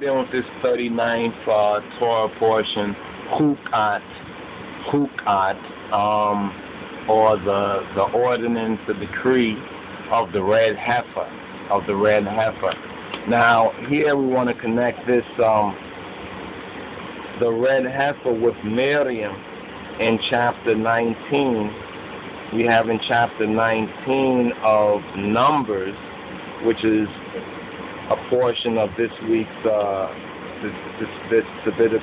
dealing with this 39th uh, Torah portion, Hukat, Hukat, um, or the the ordinance, the decree of the red heifer, of the red heifer. Now, here we want to connect this, um, the red heifer with Miriam in chapter 19. We have in chapter 19 of Numbers, which is a portion of this week's uh, this, this, this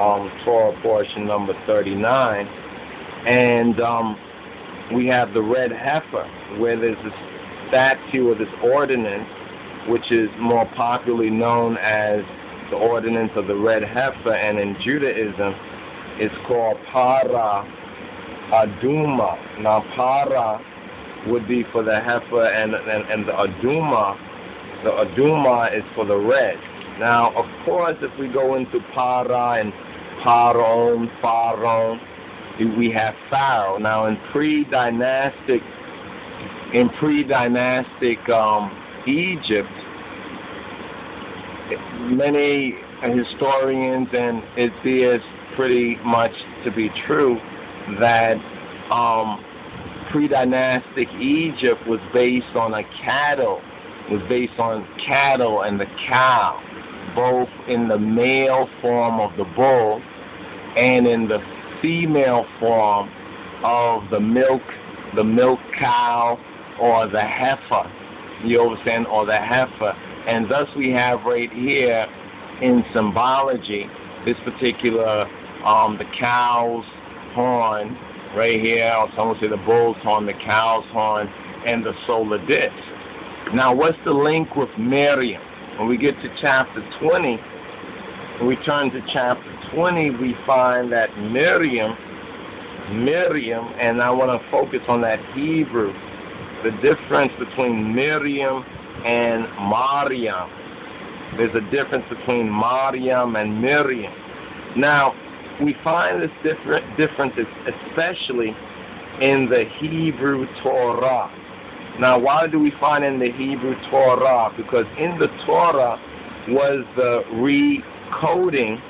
um, Torah portion number 39, and um, we have the red heifer, where there's this statue or this ordinance, which is more popularly known as the ordinance of the red heifer, and in Judaism, it's called para aduma. Now, para would be for the heifer, and and, and the aduma the aduma is for the red. Now, of course, if we go into para and paron, pharaoh, we have pharaoh. Now, in pre-dynastic, in pre-dynastic um, Egypt, many historians and it is pretty much to be true that um, pre-dynastic Egypt was based on a cattle was based on cattle and the cow, both in the male form of the bull and in the female form of the milk, the milk cow or the heifer. You understand? Or the heifer. And thus we have right here in symbology this particular um, the cow's horn right here, or would say the bull's horn, the cow's horn, and the solar disc. Now, what's the link with Miriam? When we get to chapter 20, when we turn to chapter 20, we find that Miriam, Miriam, and I want to focus on that Hebrew, the difference between Miriam and Mariam. There's a difference between Mariam and Miriam. Now, we find this different difference especially in the Hebrew Torah. Now, why do we find in the Hebrew Torah? Because in the Torah was the recoding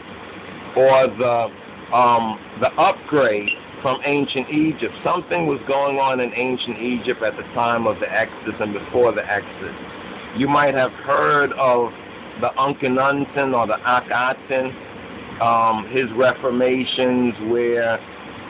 or the um, the upgrade from ancient Egypt. Something was going on in ancient Egypt at the time of the Exodus and before the Exodus. You might have heard of the Akhenaten or the Akhenaten, um, his reformations, where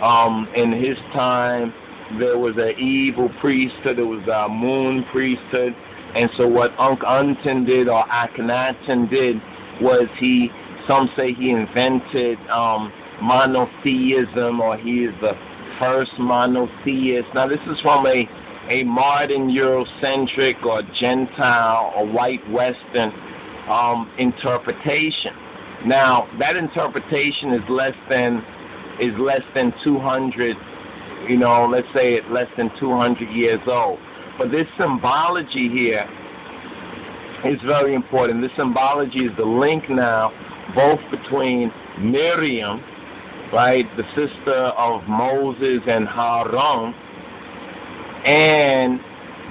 um, in his time there was an evil priesthood, there was a moon priesthood, and so what Unc Unton did or Akhenaten did was he, some say he invented um, monotheism or he is the first monotheist. Now this is from a, a modern Eurocentric or Gentile or white Western um, interpretation. Now that interpretation is less than is less than 200 you know, let's say it less than 200 years old. But this symbology here is very important. This symbology is the link now both between Miriam, right, the sister of Moses and Harun, and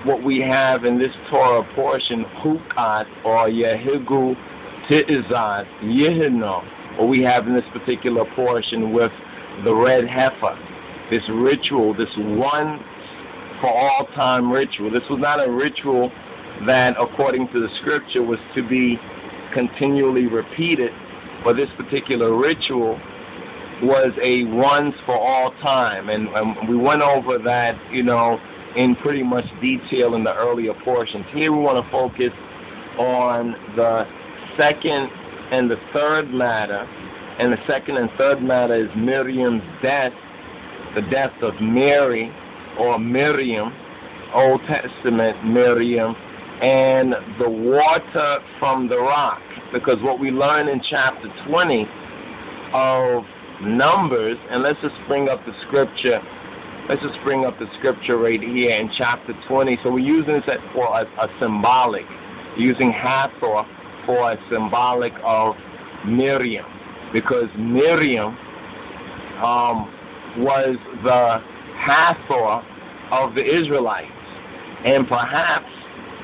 what we have in this Torah portion, Hukat or Yehigu Ti'izat, Yehino, what we have in this particular portion with the red heifer this ritual, this one for all time ritual. This was not a ritual that, according to the scripture, was to be continually repeated, but this particular ritual was a once for all time. And, and we went over that, you know, in pretty much detail in the earlier portions. Here we want to focus on the second and the third matter. And the second and third matter is Miriam's death the death of Mary or Miriam, Old Testament Miriam, and the water from the rock. Because what we learn in chapter 20 of Numbers, and let's just bring up the scripture. Let's just bring up the scripture right here in chapter 20. So we're using this for a, a symbolic, using Hathor for a symbolic of Miriam. Because Miriam um, was the Hathor of the Israelites, and perhaps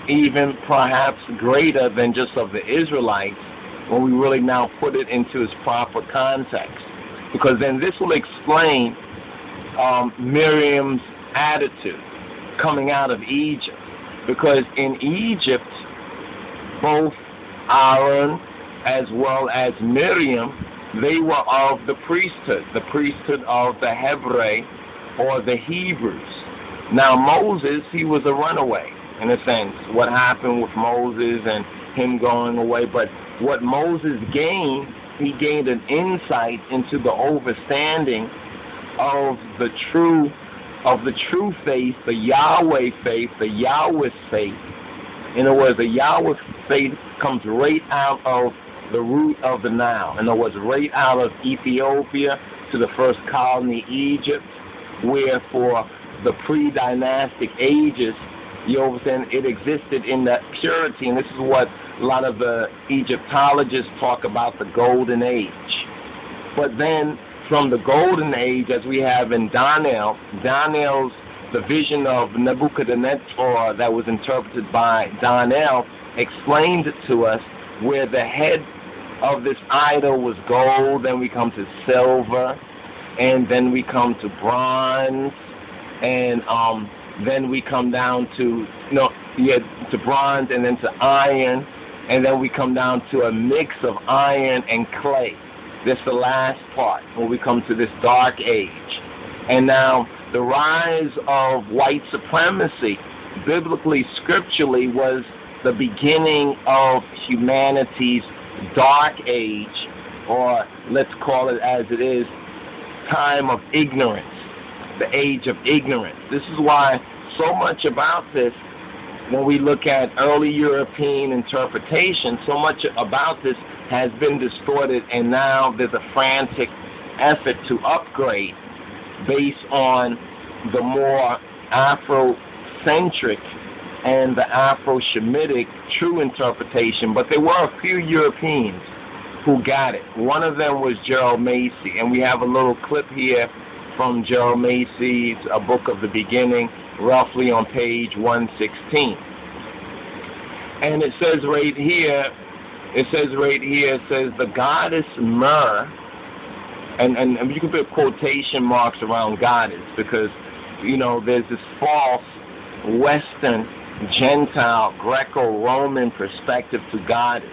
even perhaps greater than just of the Israelites, when we really now put it into its proper context. Because then this will explain um, Miriam's attitude coming out of Egypt. Because in Egypt, both Aaron as well as Miriam, they were of the priesthood, the priesthood of the Hebrei or the Hebrews. Now, Moses, he was a runaway, in a sense, what happened with Moses and him going away. But what Moses gained, he gained an insight into the understanding of the true of the true faith, the Yahweh faith, the Yahweh faith. In other words, the Yahweh faith comes right out of the root of the Nile. In other words, right out of Ethiopia to the first colony, Egypt, where for the pre-dynastic ages, you understand, it existed in that purity, and this is what a lot of the Egyptologists talk about the golden age. But then from the golden age, as we have in Daniel, Daniel's the vision of Nebuchadnezzar that was interpreted by Daniel explained it to us where the head of this idol was gold, then we come to silver, and then we come to bronze, and um, then we come down to no, yeah, to bronze, and then to iron, and then we come down to a mix of iron and clay. This is the last part when we come to this dark age. And now the rise of white supremacy, biblically, scripturally, was the beginning of humanity's dark age, or let's call it as it is, time of ignorance, the age of ignorance. This is why so much about this, when we look at early European interpretation, so much about this has been distorted, and now there's a frantic effort to upgrade based on the more Afrocentric and the Afro Shemitic true interpretation. But there were a few Europeans who got it. One of them was Gerald Massey, and we have a little clip here from Gerald Massey's A Book of the Beginning, roughly on page 116. And it says right here, it says right here, it says the goddess Mer, and, and, and you can put quotation marks around goddess because, you know, there's this false Western, Gentile, Greco-Roman perspective to goddess.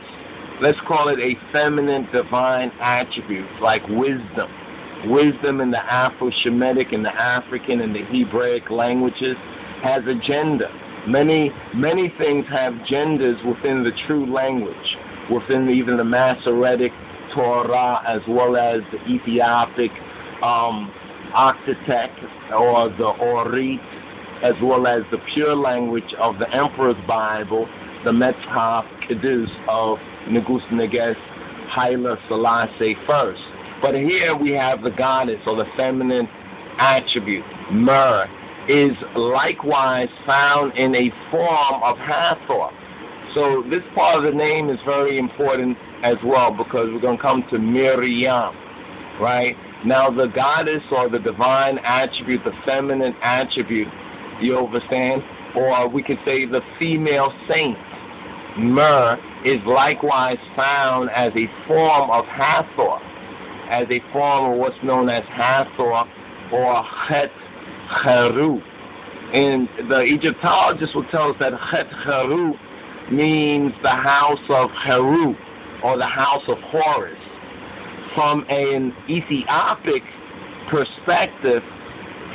Let's call it a feminine divine attribute like wisdom. Wisdom in the Afro-Shemitic and the African and the Hebraic languages has a gender. Many, many things have genders within the true language within even the Masoretic Torah as well as the Ethiopic um, Octateuch or the Orit, as well as the pure language of the Emperor's Bible, the Metzhaf Kedus of Negus Neges Haile Selassie first. But here we have the goddess or the feminine attribute, Mer, is likewise found in a form of Hathor. So this part of the name is very important as well because we're going to come to Miriam, right? Now the goddess or the divine attribute, the feminine attribute, you understand? Or we could say the female saint, Mer, is likewise found as a form of Hathor, as a form of what's known as Hathor or Het Heru. And the Egyptologists will tell us that Het Heru means the house of Heru or the house of Horus. From an Ethiopic perspective,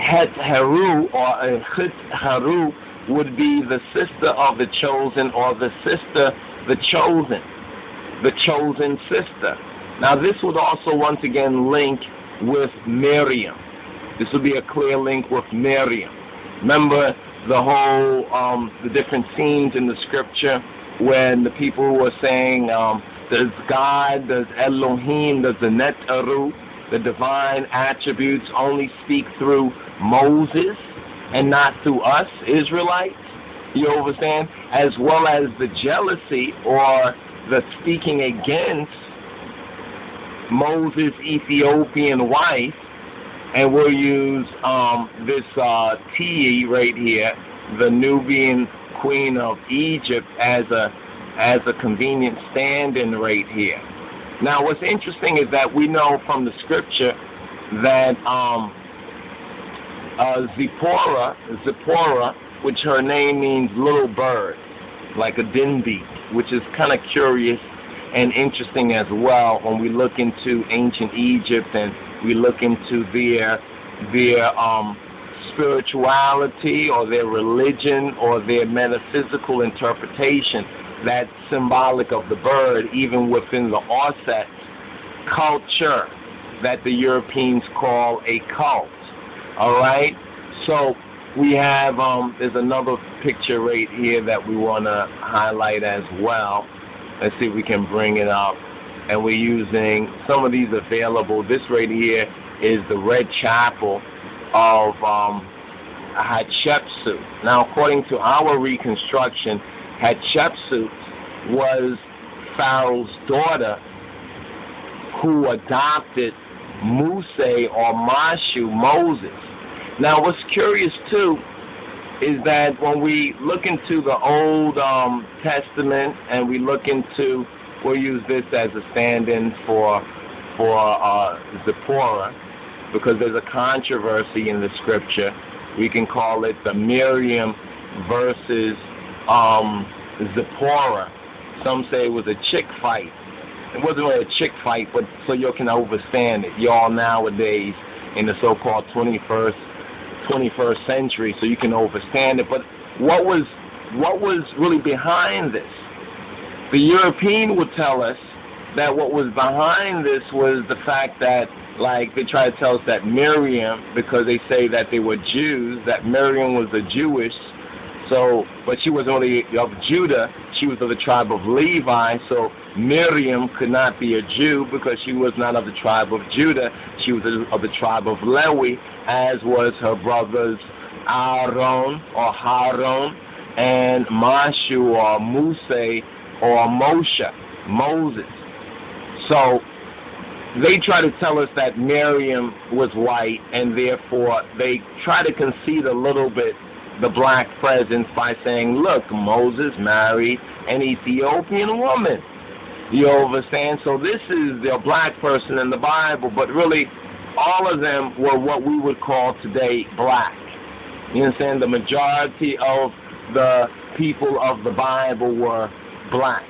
Het Heru or a Het Heru would be the sister of the chosen or the sister, the chosen, the chosen sister. Now, this would also once again link with Miriam. This would be a clear link with Miriam. Remember, the whole um, the different scenes in the scripture when the people were saying um, does God, does Elohim, does the Netaru, the divine attributes only speak through Moses and not through us Israelites? You understand? As well as the jealousy or the speaking against Moses' Ethiopian wife and we'll use um, this uh, Tiye right here, the Nubian queen of Egypt, as a as a convenient stand-in right here. Now, what's interesting is that we know from the scripture that um, uh, Zipporah, Zipporah, which her name means little bird, like a dinbeat, which is kind of curious and interesting as well when we look into ancient Egypt and we look into their their um, spirituality or their religion or their metaphysical interpretation that's symbolic of the bird, even within the Osset culture that the Europeans call a cult. All right? So we have, um, there's another picture right here that we want to highlight as well. Let's see if we can bring it up. And we're using some of these available. This right here is the Red Chapel of um, Hatshepsut. Now, according to our reconstruction, Hatshepsut was Pharaoh's daughter who adopted Muse or Mashu, Moses. Now, what's curious too is that when we look into the Old um, Testament and we look into, we'll use this as a stand-in for for uh, Zipporah, because there's a controversy in the scripture. We can call it the Miriam versus um, Zipporah. Some say it was a chick fight. It wasn't really a chick fight, but so you can understand it. Y'all nowadays in the so-called 21st 21st century, so you can understand it. But what was what was really behind this? The European would tell us that what was behind this was the fact that, like, they try to tell us that Miriam, because they say that they were Jews, that Miriam was a Jewish so, but she was only of Judah. She was of the tribe of Levi. So Miriam could not be a Jew because she was not of the tribe of Judah. She was of the tribe of Lewi, as was her brothers Aaron or Haron and Mashu or Muse or Moshe, Moses. So they try to tell us that Miriam was white, and therefore they try to concede a little bit the black presence by saying, look, Moses married an Ethiopian woman. You understand? So this is the black person in the Bible, but really all of them were what we would call today black. You understand? The majority of the people of the Bible were black.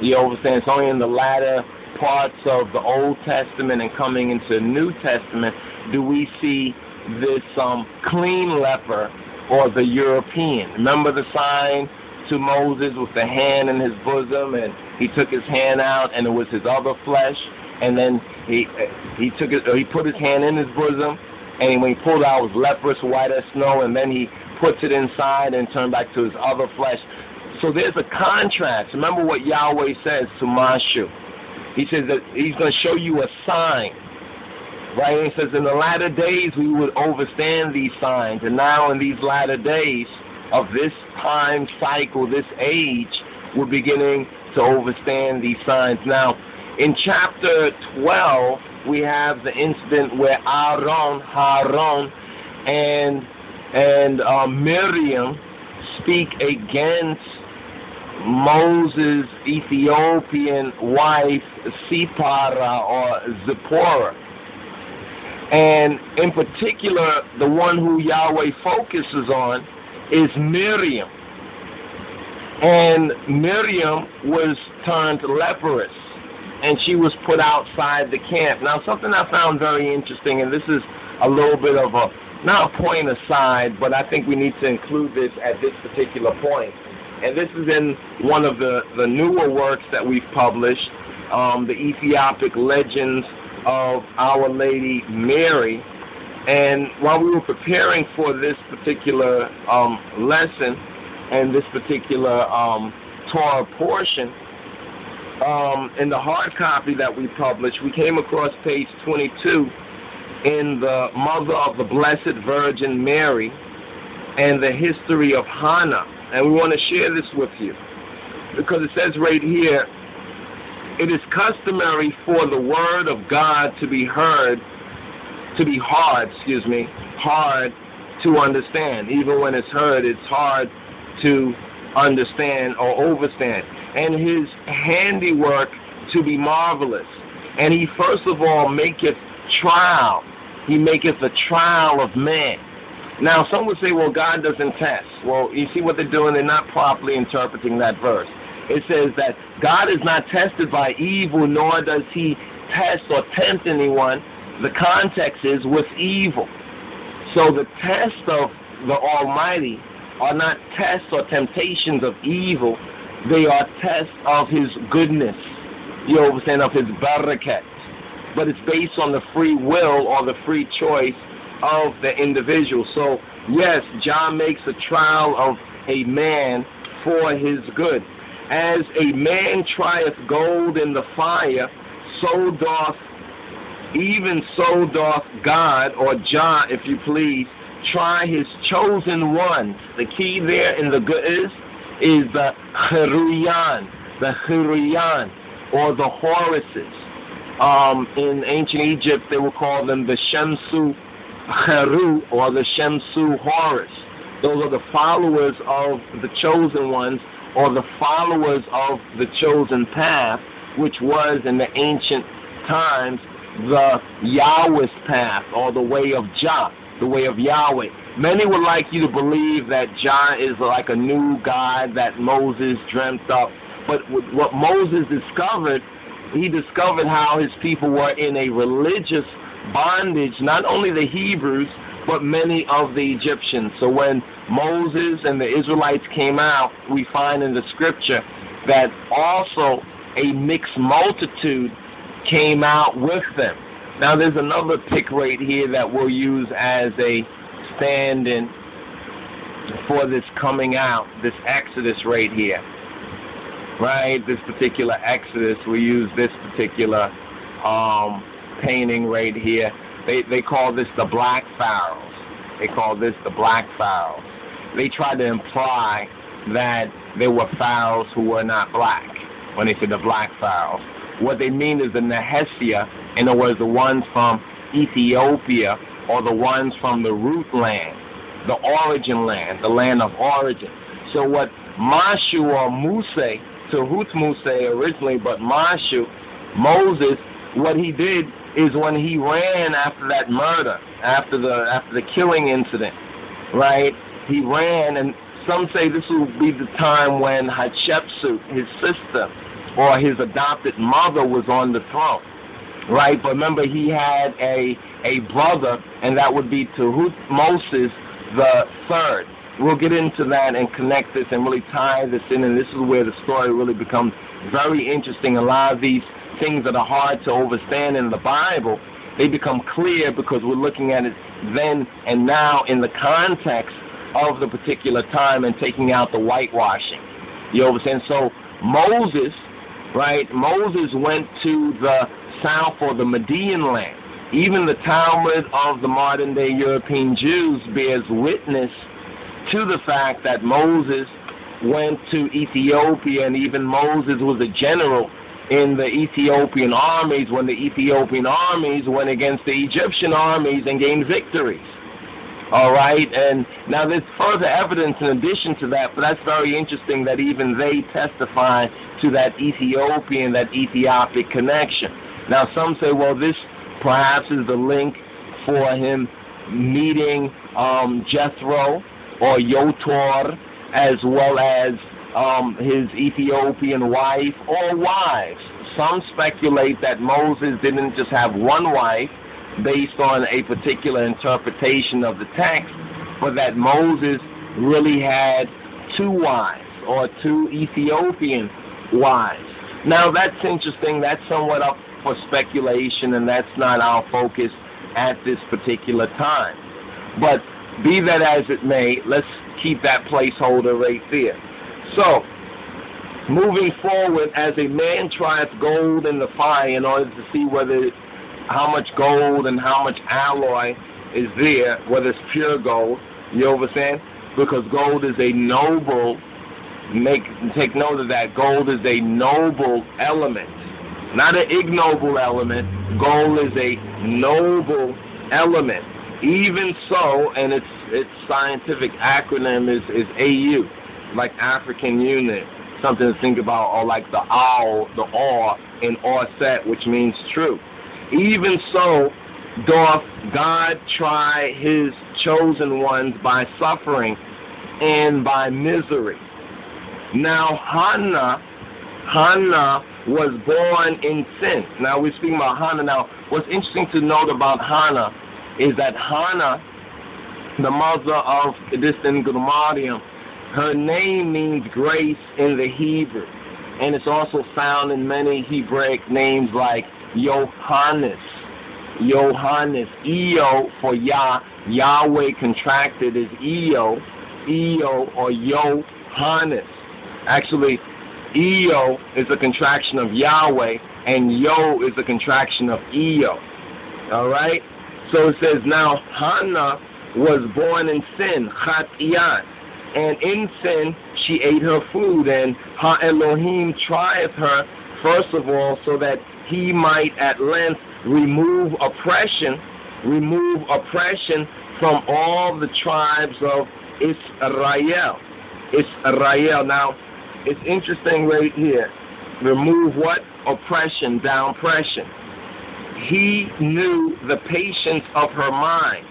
You understand? It's only in the latter parts of the Old Testament and coming into the New Testament do we see this um, clean leper or the European. Remember the sign to Moses with the hand in his bosom, and he took his hand out, and it was his other flesh, and then he he took it, he put his hand in his bosom, and when he pulled out, it was leprous, white as snow, and then he puts it inside and turned back to his other flesh. So there's a contrast. Remember what Yahweh says to Mashu. He says that he's going to show you a sign Right? And it says, In the latter days we would overstand these signs. And now, in these latter days of this time cycle, this age, we're beginning to overstand these signs. Now, in chapter 12, we have the incident where Aaron, Haron, and and uh, Miriam speak against Moses' Ethiopian wife, Sipara or Zipporah. And in particular, the one who Yahweh focuses on is Miriam. And Miriam was turned leprous, and she was put outside the camp. Now, something I found very interesting, and this is a little bit of a, not a point aside, but I think we need to include this at this particular point. And this is in one of the, the newer works that we've published, um, the Ethiopic Legends of Our Lady Mary. And while we were preparing for this particular um, lesson and this particular um, Torah portion, um, in the hard copy that we published, we came across page 22 in the Mother of the Blessed Virgin Mary and the history of Hannah. And we want to share this with you because it says right here it is customary for the word of God to be heard, to be hard, excuse me, hard to understand. Even when it's heard, it's hard to understand or overstand. And his handiwork to be marvelous. And he first of all maketh trial. He maketh a trial of man. Now, some would say, well, God doesn't test. Well, you see what they're doing? They're not properly interpreting that verse. It says that God is not tested by evil, nor does he test or tempt anyone. The context is with evil. So the test of the Almighty are not tests or temptations of evil. They are tests of his goodness. You know? Of his barakat. But it's based on the free will or the free choice of the individual. So, yes, John makes a trial of a man for his good. As a man trieth gold in the fire, so doth, even so doth God, or John, if you please, try his chosen ones. The key there in the good is, the Cheruyan, the Cheruyan, or the Horuses. Um, in ancient Egypt, they would call them the Shemsu Cheru or the Shemsu Horus. Those are the followers of the chosen ones or the followers of the chosen path, which was in the ancient times the Yahweh's path or the way of Jah, the way of Yahweh. Many would like you to believe that John is like a new God that Moses dreamt up. But what Moses discovered, he discovered how his people were in a religious bondage, not only the Hebrews, but many of the Egyptians. So when Moses and the Israelites came out, we find in the scripture that also a mixed multitude came out with them. Now there's another pick right here that we'll use as a stand in for this coming out, this Exodus right here. Right, this particular Exodus, we use this particular um, painting right here. They they call this the black pharaohs. They call this the black pharaohs. They try to imply that there were pharaohs who were not black when they said the black pharaohs. What they mean is the Nehesia, in other words, the ones from Ethiopia or the ones from the root land, the origin land, the land of origin. So what Mashu or Muse, Tahut Muse originally, but Mashu, Moses, what he did is when he ran after that murder, after the after the killing incident, right? He ran, and some say this will be the time when Hatshepsut, his sister, or his adopted mother, was on the throne, right? But remember, he had a a brother, and that would be to Moses the third. We'll get into that and connect this and really tie this in, and this is where the story really becomes very interesting. A lot of these things that are hard to understand in the Bible, they become clear because we're looking at it then and now in the context of the particular time and taking out the whitewashing. You understand? So Moses, right? Moses went to the south or the Midian land. Even the Talmud of the modern day European Jews bears witness to the fact that Moses went to Ethiopia and even Moses was a general in the Ethiopian armies when the Ethiopian armies went against the Egyptian armies and gained victories. All right, and now there's further evidence in addition to that, but that's very interesting that even they testify to that Ethiopian, that Ethiopic connection. Now some say, well, this perhaps is the link for him meeting um, Jethro or Yotor, as well as um, his Ethiopian wife or wives. Some speculate that Moses didn't just have one wife based on a particular interpretation of the text, but that Moses really had two wives or two Ethiopian wives. Now that's interesting. That's somewhat up for speculation, and that's not our focus at this particular time. But be that as it may, let's keep that placeholder right there. So, moving forward, as a man tries gold in the fire in order to see whether how much gold and how much alloy is there, whether it's pure gold, you understand? Because gold is a noble, make take note of that. Gold is a noble element, not an ignoble element. Gold is a noble element. Even so, and its its scientific acronym is, is AU like African Union, something to think about, or like the owl, the awe in OR set, which means true. Even so, doth God try his chosen ones by suffering and by misery. Now Hannah, Hannah was born in sin. Now we're speaking about Hannah. Now, what's interesting to note about Hannah is that Hannah, the mother of this in Grammarium, her name means grace in the Hebrew. And it's also found in many Hebraic names like Johannes. Johannes. Eo for Yah. Yahweh contracted is Eo. Eo or Johannes. Actually, Eo is a contraction of Yahweh, and Yo is a contraction of Eo. All right? So it says, now Hannah was born in sin, Chatiyat. And in sin, she ate her food, and Ha Elohim trieth her, first of all, so that he might at length remove oppression, remove oppression from all the tribes of Israel. Israel. Now, it's interesting right here. Remove what? Oppression, downpression. He knew the patience of her mind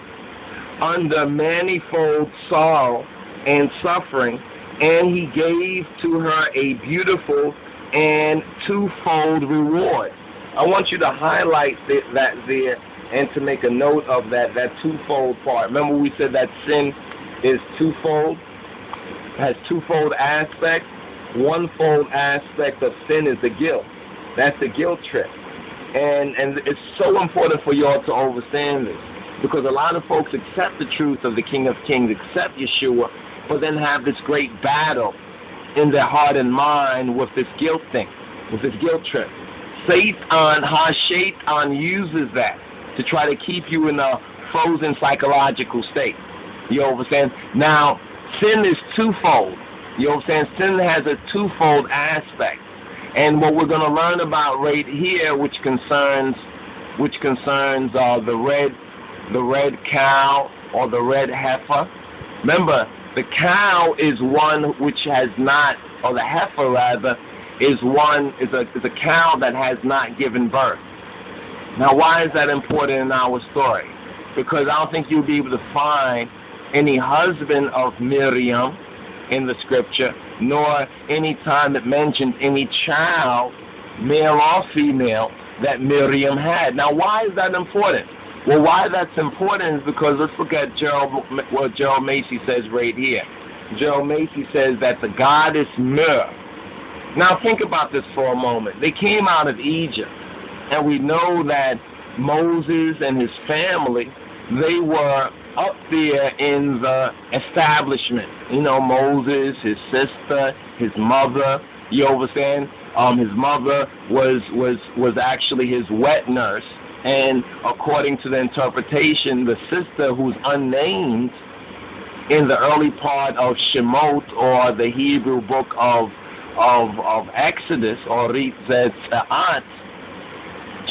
under manifold sorrow and suffering, and he gave to her a beautiful and twofold reward. I want you to highlight that there and to make a note of that, that twofold part. Remember we said that sin is twofold, has twofold aspects. One fold aspect of sin is the guilt. That's the guilt trip. And and it's so important for y'all to understand this. Because a lot of folks accept the truth of the King of Kings, accept Yeshua, but then have this great battle in their heart and mind with this guilt thing, with this guilt trip. Satan, Ha uses that to try to keep you in a frozen psychological state. You saying? Now, sin is twofold. You know what I'm saying? Sin has a twofold aspect. And what we're going to learn about right here, which concerns, which concerns uh, the red, the red cow or the red heifer. Remember, the cow is one which has not, or the heifer rather, is one is a is a cow that has not given birth. Now, why is that important in our story? Because I don't think you'll be able to find any husband of Miriam in the scripture, nor any time it mentioned any child, male or female, that Miriam had. Now, why is that important? Well, why that's important is because let's look at Gerald, what Gerald Massey says right here. Gerald Massey says that the goddess Mer. Now, think about this for a moment. They came out of Egypt, and we know that Moses and his family, they were up there in the establishment. You know, Moses, his sister, his mother. You understand? Um, his mother was was was actually his wet nurse, and according to the interpretation, the sister who's unnamed in the early part of Shemot or the Hebrew book of of of Exodus or Ritzetzaat,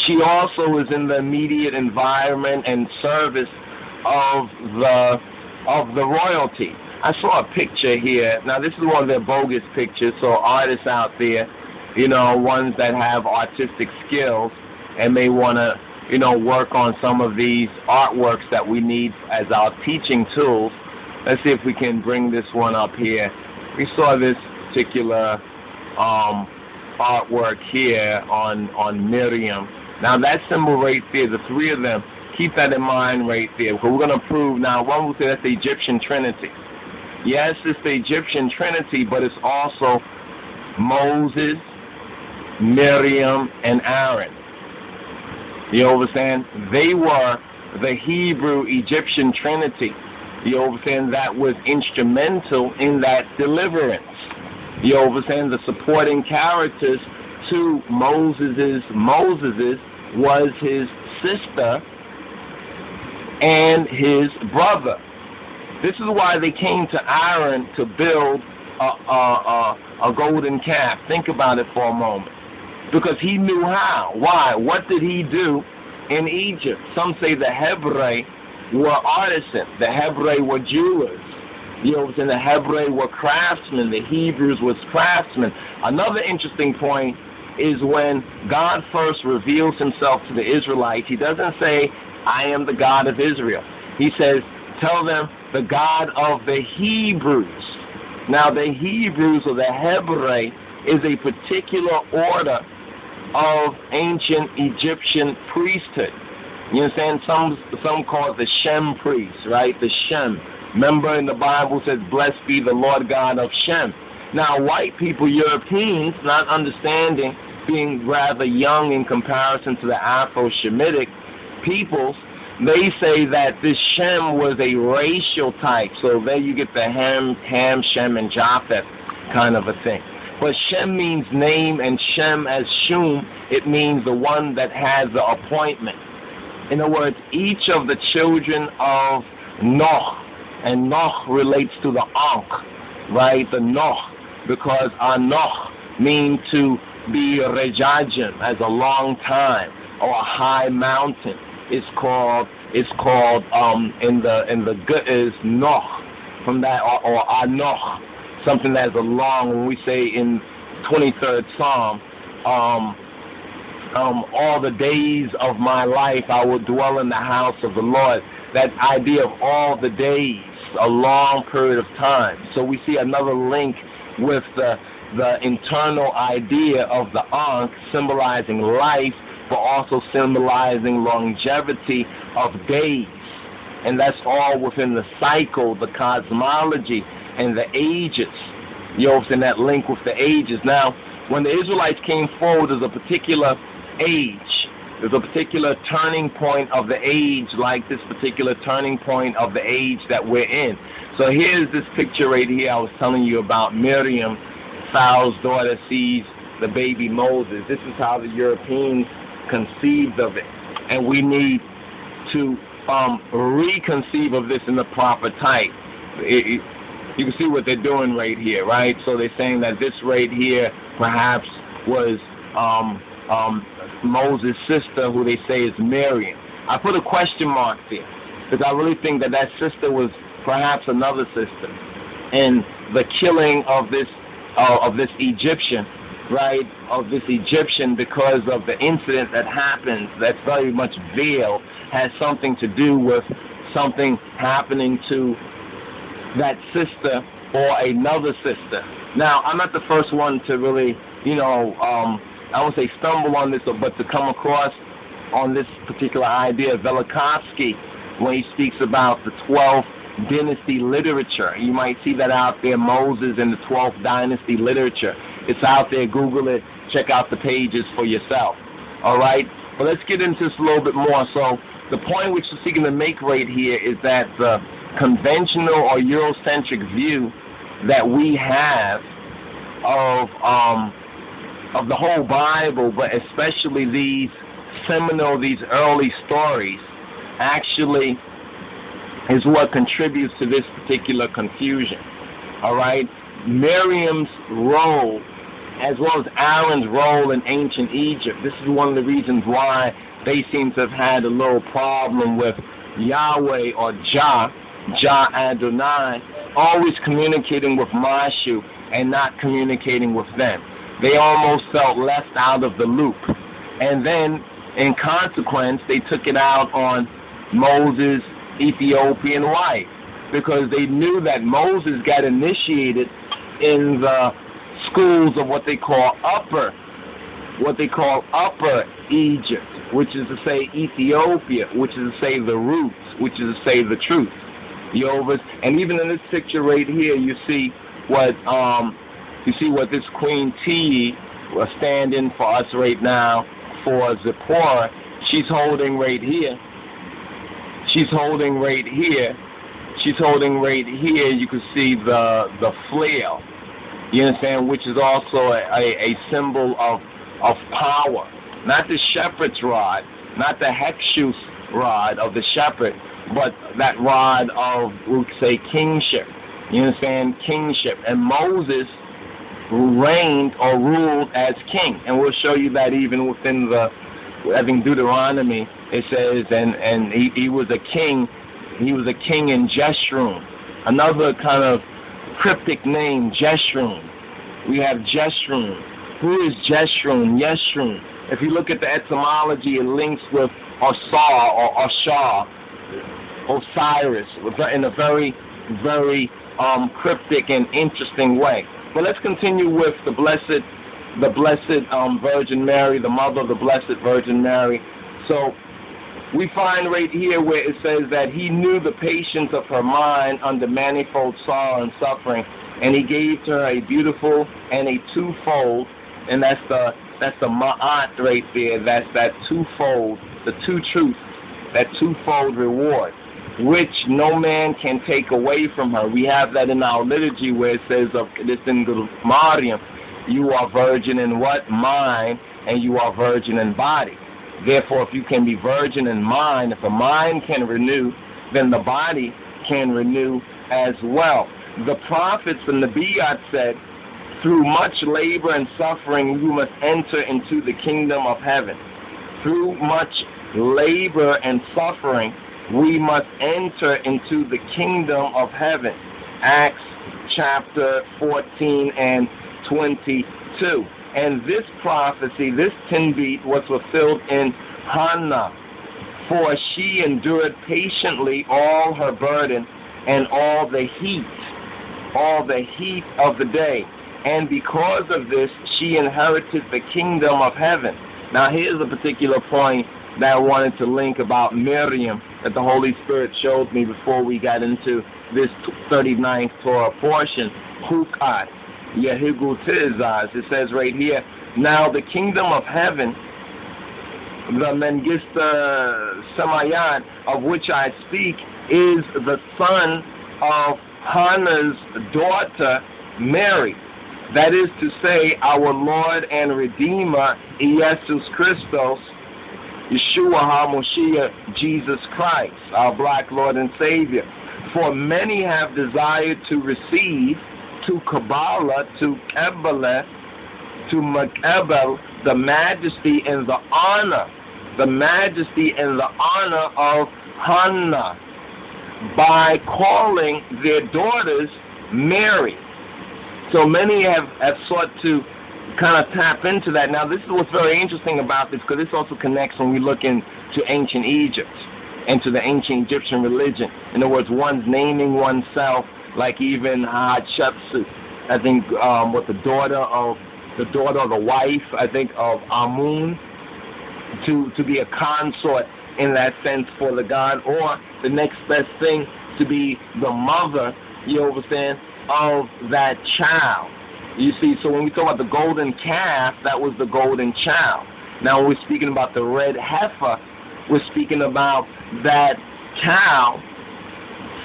she also is in the immediate environment and service of the of the royalty. I saw a picture here. Now this is one of their bogus pictures, so artists out there, you know, ones that have artistic skills and may want to, you know, work on some of these artworks that we need as our teaching tools. Let's see if we can bring this one up here. We saw this particular um, artwork here on on Miriam. Now that symbol right there, the three of them, Keep that in mind right there. Because we're going to prove now, one will say that's the Egyptian Trinity. Yes, it's the Egyptian Trinity, but it's also Moses, Miriam, and Aaron. You understand? They were the Hebrew Egyptian Trinity. You understand? That was instrumental in that deliverance. You understand? The supporting characters to Moses's Moses's was his sister and his brother. This is why they came to Aaron to build a, a, a, a golden calf. Think about it for a moment. Because he knew how. Why? What did he do in Egypt? Some say the Hebrei were artisans, the Hebrei were jewelers. You know, in the Hebrew were craftsmen, the Hebrews was craftsmen. Another interesting point is when God first reveals himself to the Israelites, he doesn't say, I am the God of Israel. He says, Tell them the God of the Hebrews. Now, the Hebrews or the Hebrew is a particular order of ancient Egyptian priesthood. You understand? Some some call it the Shem priests, right? The Shem. Remember in the Bible says, Blessed be the Lord God of Shem. Now, white people, Europeans, not understanding, being rather young in comparison to the Afro Shemitic peoples, they say that this Shem was a racial type. So there you get the Ham, Ham, Shem, and Japheth kind of a thing. But Shem means name, and Shem as Shum, it means the one that has the appointment. In other words, each of the children of Noah, and Noah relates to the Ankh, right? The Noah, because Anoch means to be Rejajim as a long time or a high mountain. It's called it's called um in the in the good is Noah from that or, or Anoch something that's a long, when we say in 23rd Psalm, um, um, all the days of my life I will dwell in the house of the Lord. That idea of all the days, a long period of time. So we see another link with the, the internal idea of the Ankh symbolizing life, but also symbolizing longevity of days. And that's all within the cycle, the cosmology and the ages. You know, in that link with the ages. Now, when the Israelites came forward, there's a particular age. There's a particular turning point of the age, like this particular turning point of the age that we're in. So here's this picture right here I was telling you about. Miriam, Pharaoh's daughter, sees the baby Moses. This is how the Europeans conceived of it. And we need to um, reconceive of this in the proper type. It, it, you can see what they're doing right here, right? So they're saying that this right here perhaps was um, um, Moses' sister, who they say is Miriam. I put a question mark there because I really think that that sister was perhaps another sister, and the killing of this uh, of this Egyptian, right? Of this Egyptian because of the incident that happens that's very much veiled has something to do with something happening to that sister or another sister. Now, I'm not the first one to really, you know, um, I won't say stumble on this, but to come across on this particular idea. of Velikovsky, when he speaks about the 12th dynasty literature, you might see that out there, Moses and the 12th dynasty literature. It's out there, Google it, check out the pages for yourself. All right? But let's get into this a little bit more. So, the point which we're seeking to make right here is that the conventional or Eurocentric view that we have of um, of the whole Bible, but especially these seminal, these early stories, actually is what contributes to this particular confusion. All right, Miriam's role, as well as Aaron's role in ancient Egypt. This is one of the reasons why they seem to have had a little problem with Yahweh or Jah Jah Adonai, always communicating with Mashu and not communicating with them. They almost felt left out of the loop. And then, in consequence, they took it out on Moses' Ethiopian wife because they knew that Moses got initiated in the schools of what they call upper, what they call upper Egypt, which is to say Ethiopia, which is to say the roots, which is to say the truth. Yovas, and even in this picture right here, you see what um, you see what this Queen Tiye was standing for us right now for Zipporah. She's holding right here. She's holding right here. She's holding right here. You can see the the flail. You understand, which is also a, a, a symbol of of power, not the shepherd's rod, not the hexus rod of the shepherd, but that rod of, we would say, kingship. You understand? Kingship. And Moses reigned or ruled as king. And we'll show you that even within the, I think Deuteronomy, it says, and, and he, he was a king, he was a king in Jeshurun. Another kind of cryptic name, Jeshurun. We have Jeshurun. Who is Jeshurun? Yeshurun. If you look at the etymology, it links with Osar or Ashar, Osiris, in a very, very um, cryptic and interesting way. But let's continue with the blessed, the blessed um, Virgin Mary, the mother of the blessed Virgin Mary. So we find right here where it says that he knew the patience of her mind under manifold sorrow and suffering, and he gave to her a beautiful and a twofold, and that's the that's the ma'at right there. That's that twofold, the two truths, that twofold reward which no man can take away from her. We have that in our liturgy where it says of this in the you are virgin in what? Mind, and you are virgin in body. Therefore, if you can be virgin in mind, if the mind can renew, then the body can renew as well. The prophets and the Biyat said, through much labor and suffering, you must enter into the kingdom of heaven. Through much labor and suffering, we must enter into the kingdom of heaven. Acts chapter 14 and 22. And this prophecy, this tinbit, was fulfilled in Hannah. For she endured patiently all her burden and all the heat, all the heat of the day. And because of this, she inherited the kingdom of heaven. Now, here's a particular point that I wanted to link about Miriam that the Holy Spirit showed me before we got into this 39th Torah portion. Hukat, Yehigu Tizaz. It says right here, now the kingdom of heaven, the Mengista Samayat, of which I speak, is the son of Hannah's daughter, Mary. That is to say, our Lord and Redeemer, Jesus Christos, Yeshua HaMoshiach, Jesus Christ, our black Lord and Savior. For many have desired to receive to Kabbalah, to Kabbalah, to Makabel, the majesty and the honor, the majesty and the honor of Hannah by calling their daughters Mary. So many have, have sought to kind of tap into that. Now, this is what's very interesting about this because this also connects when we look into ancient Egypt and to the ancient Egyptian religion. In other words, one's naming oneself, like even Hatshepsut, I think, um, what the daughter of the daughter or the wife, I think, of Amun, to to be a consort in that sense for the god, or the next best thing to be the mother, you understand, of that child. You see, so when we talk about the golden calf, that was the golden child. Now, when we're speaking about the red heifer, we're speaking about that cow,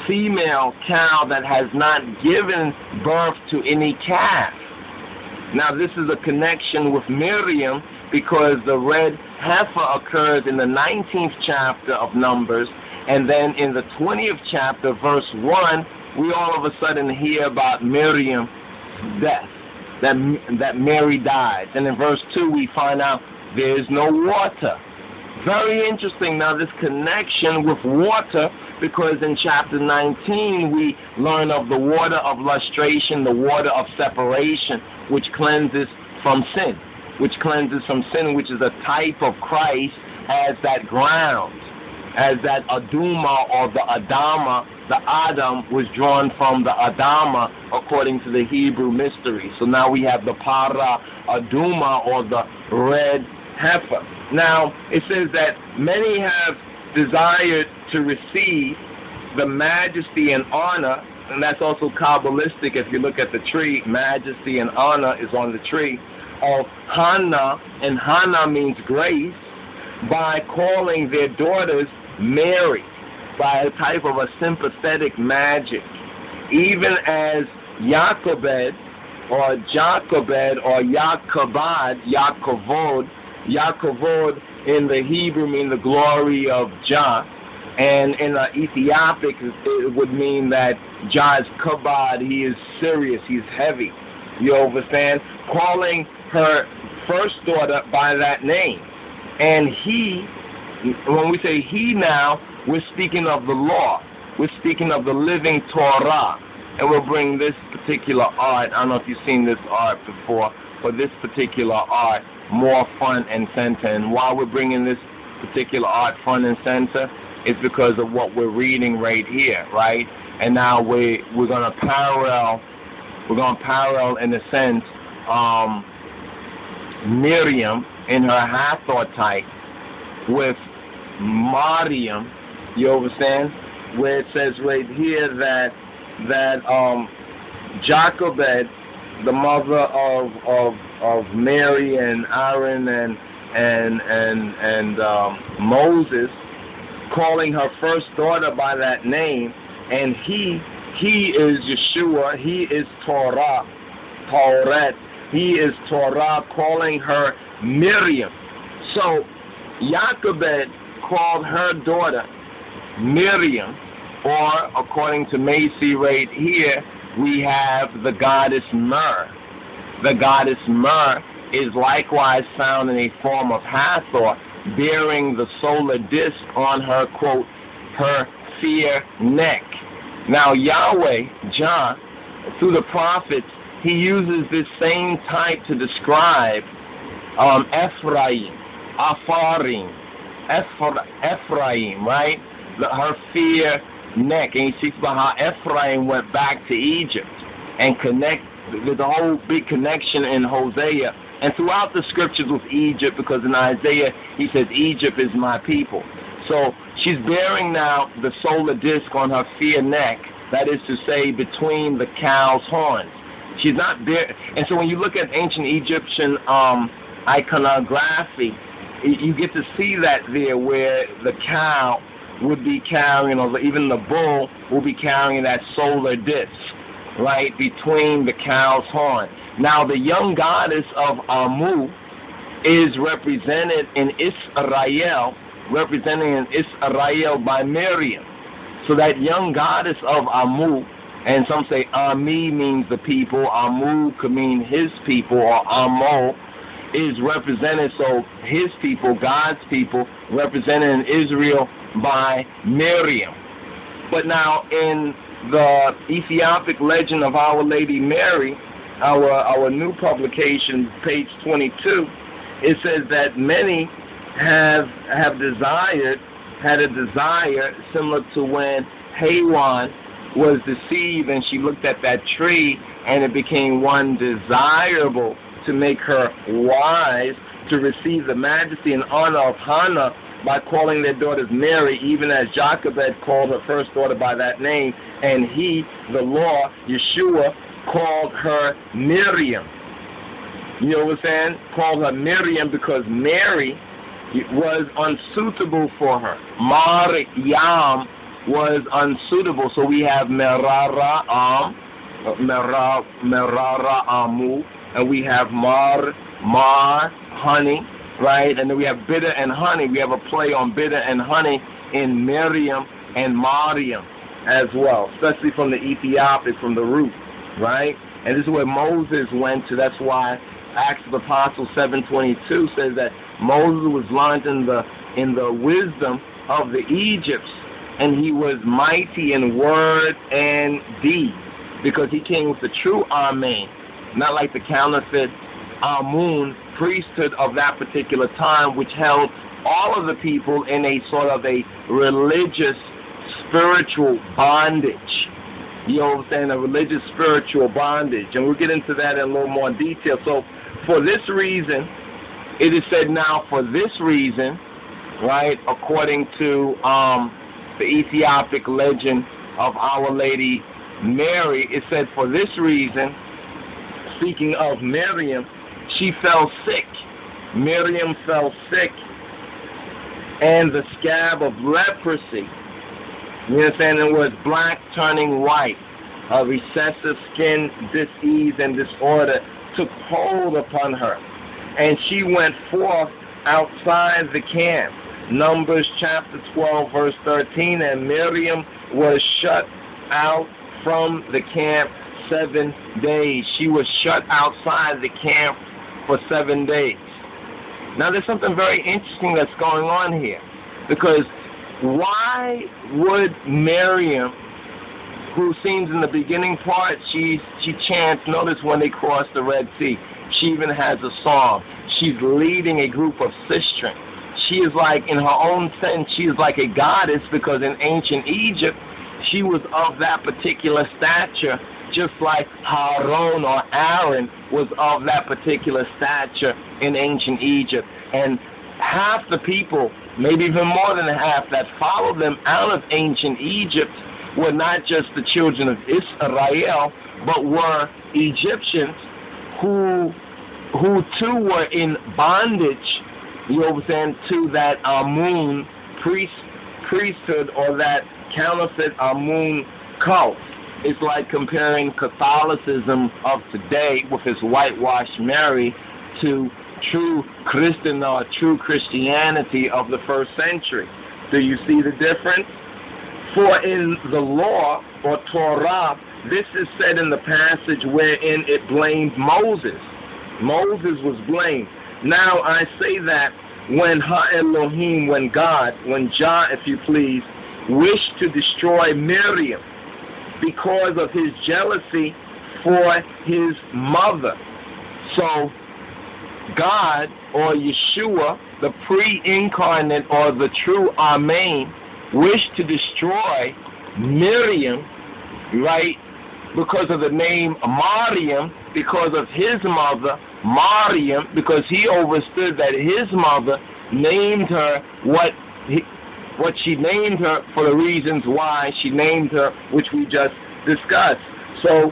female cow that has not given birth to any calf. Now, this is a connection with Miriam because the red heifer occurs in the 19th chapter of Numbers, and then in the 20th chapter, verse 1, we all of a sudden hear about Miriam's death that that Mary dies. And in verse 2, we find out there is no water. Very interesting now, this connection with water, because in chapter 19 we learn of the water of lustration, the water of separation, which cleanses from sin, which cleanses from sin, which is a type of Christ as that ground, as that Aduma or the Adama the Adam was drawn from the Adama according to the Hebrew mystery. So now we have the Para Aduma or the red heifer. Now it says that many have desired to receive the majesty and honor, and that's also Kabbalistic if you look at the tree. Majesty and honor is on the tree of Hannah, and Hannah means grace, by calling their daughters Mary by a type of a sympathetic magic, even as Yaakoved or Jacobed or Yaakobad, Yaakovod, Yaakovod in the Hebrew mean the glory of Jah, and in the Ethiopic it would mean that Jah is kabad, he is serious, he's heavy. You understand? Calling her first daughter by that name. And he, when we say he now, we're speaking of the law. we're speaking of the living Torah. And we'll bring this particular art, I don't know if you've seen this art before, but this particular art more front and center. And why we're bringing this particular art front and center is because of what we're reading right here, right? And now we we're gonna parallel we're gonna parallel in a sense um, Miriam in her Hathor with Mariam, you understand? Where it says right here that that um Jochebed, the mother of of of Mary and Aaron and and and and um, Moses, calling her first daughter by that name, and he he is Yeshua, he is Torah, Torah, he is Torah, calling her Miriam. So Jochebed called her daughter Miriam, or according to Massey right here, we have the goddess Mer. The goddess Mer is likewise found in a form of Hathor, bearing the solar disk on her, quote, her fear neck. Now, Yahweh, John, through the prophets, he uses this same type to describe um, Ephraim, Afarim, Ephraim, right? Her fear neck. And he speaks about how Ephraim went back to Egypt and connect. There's a whole big connection in Hosea and throughout the scriptures with Egypt, because in Isaiah he says, Egypt is my people. So she's bearing now the solar disk on her fear neck, that is to say, between the cow's horns. She's not there. And so when you look at ancient Egyptian um, iconography, you get to see that there where the cow would be carrying, or even the bull will be carrying that solar disk, right, between the cow's horn. Now, the young goddess of Amu is represented in Israel, representing in Israel by Miriam. So that young goddess of Amu, and some say Ami means the people, Amu could mean his people, or Amo is represented, so his people, God's people, represented in Israel by Miriam. But now in the Ethiopic legend of Our Lady Mary, our our new publication, page 22, it says that many have have desired had a desire similar to when Hawan was deceived and she looked at that tree and it became one desirable to make her wise to receive the majesty and honor of Hannah by calling their daughters Mary, even as Jochebed called her first daughter by that name, and he, the law, Yeshua, called her Miriam. You know what I'm saying? Called her Miriam because Mary was unsuitable for her. Maryam was unsuitable. So we have Merara Am, Merara Amu, and we have Mar, Mar, honey, right? And then we have bitter and honey. We have a play on bitter and honey in Miriam and Mariam as well, especially from the Ethiopic, from the root right? And this is where Moses went to. That's why Acts of the Apostles 7:22 says that Moses was learned in the in the wisdom of the Egypts, and he was mighty in word and deed, because he came with the true Amen, not like the counterfeit Amun priesthood of that particular time, which held all of the people in a sort of a religious, spiritual bondage you saying, a religious spiritual bondage. And we'll get into that in a little more detail. So for this reason, it is said now for this reason, right, according to um, the Ethiopic legend of Our Lady Mary, it said for this reason, speaking of Miriam, she fell sick. Miriam fell sick, and the scab of leprosy you understand? It was black turning white. A recessive skin disease and disorder took hold upon her. And she went forth outside the camp. Numbers chapter 12, verse 13. And Miriam was shut out from the camp seven days. She was shut outside the camp for seven days. Now, there's something very interesting that's going on here because why would Miriam, who seems in the beginning part, she she chants. Notice when they cross the Red Sea, she even has a song. She's leading a group of sistren. She is like, in her own sense, she is like a goddess because in ancient Egypt, she was of that particular stature, just like Harun or Aaron was of that particular stature in ancient Egypt. And half the people, maybe even more than half, that followed them out of ancient Egypt were not just the children of Israel, but were Egyptians who who too were in bondage, you understand, to that Amun priest priesthood or that counterfeit Amun cult. It's like comparing Catholicism of today with its whitewashed Mary to true Christian or true Christianity of the first century. Do you see the difference? For in the law or Torah, this is said in the passage wherein it blamed Moses. Moses was blamed. Now I say that when Ha Elohim, when God, when Jah, if you please, wished to destroy Miriam because of his jealousy for his mother. So God or Yeshua, the pre-incarnate or the true Amen, wished to destroy Miriam, right, because of the name Mariam, because of his mother, Mariam, because he understood that his mother named her what what she named her for the reasons why she named her, which we just discussed. So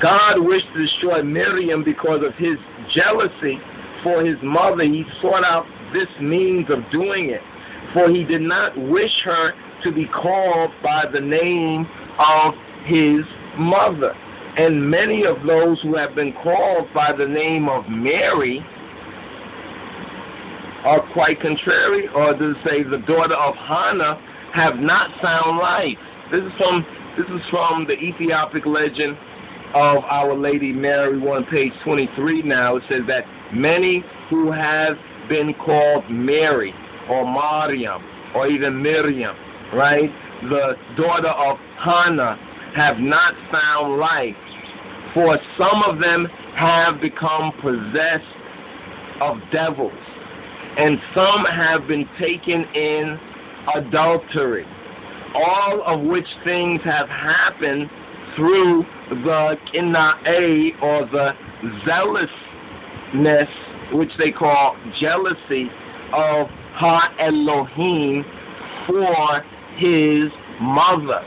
God wished to destroy Miriam because of his jealousy for his mother. He sought out this means of doing it, for he did not wish her to be called by the name of his mother. And many of those who have been called by the name of Mary are quite contrary, or does it say the daughter of Hannah have not sound life? This is from this is from the Ethiopic legend of Our Lady Mary, one page 23 now. It says that many who have been called Mary or Mariam or even Miriam, right? The daughter of Hannah have not found life for some of them have become possessed of devils, and some have been taken in adultery. All of which things have happened through the kina'e or the zealousness, which they call jealousy of Ha Elohim for his mother,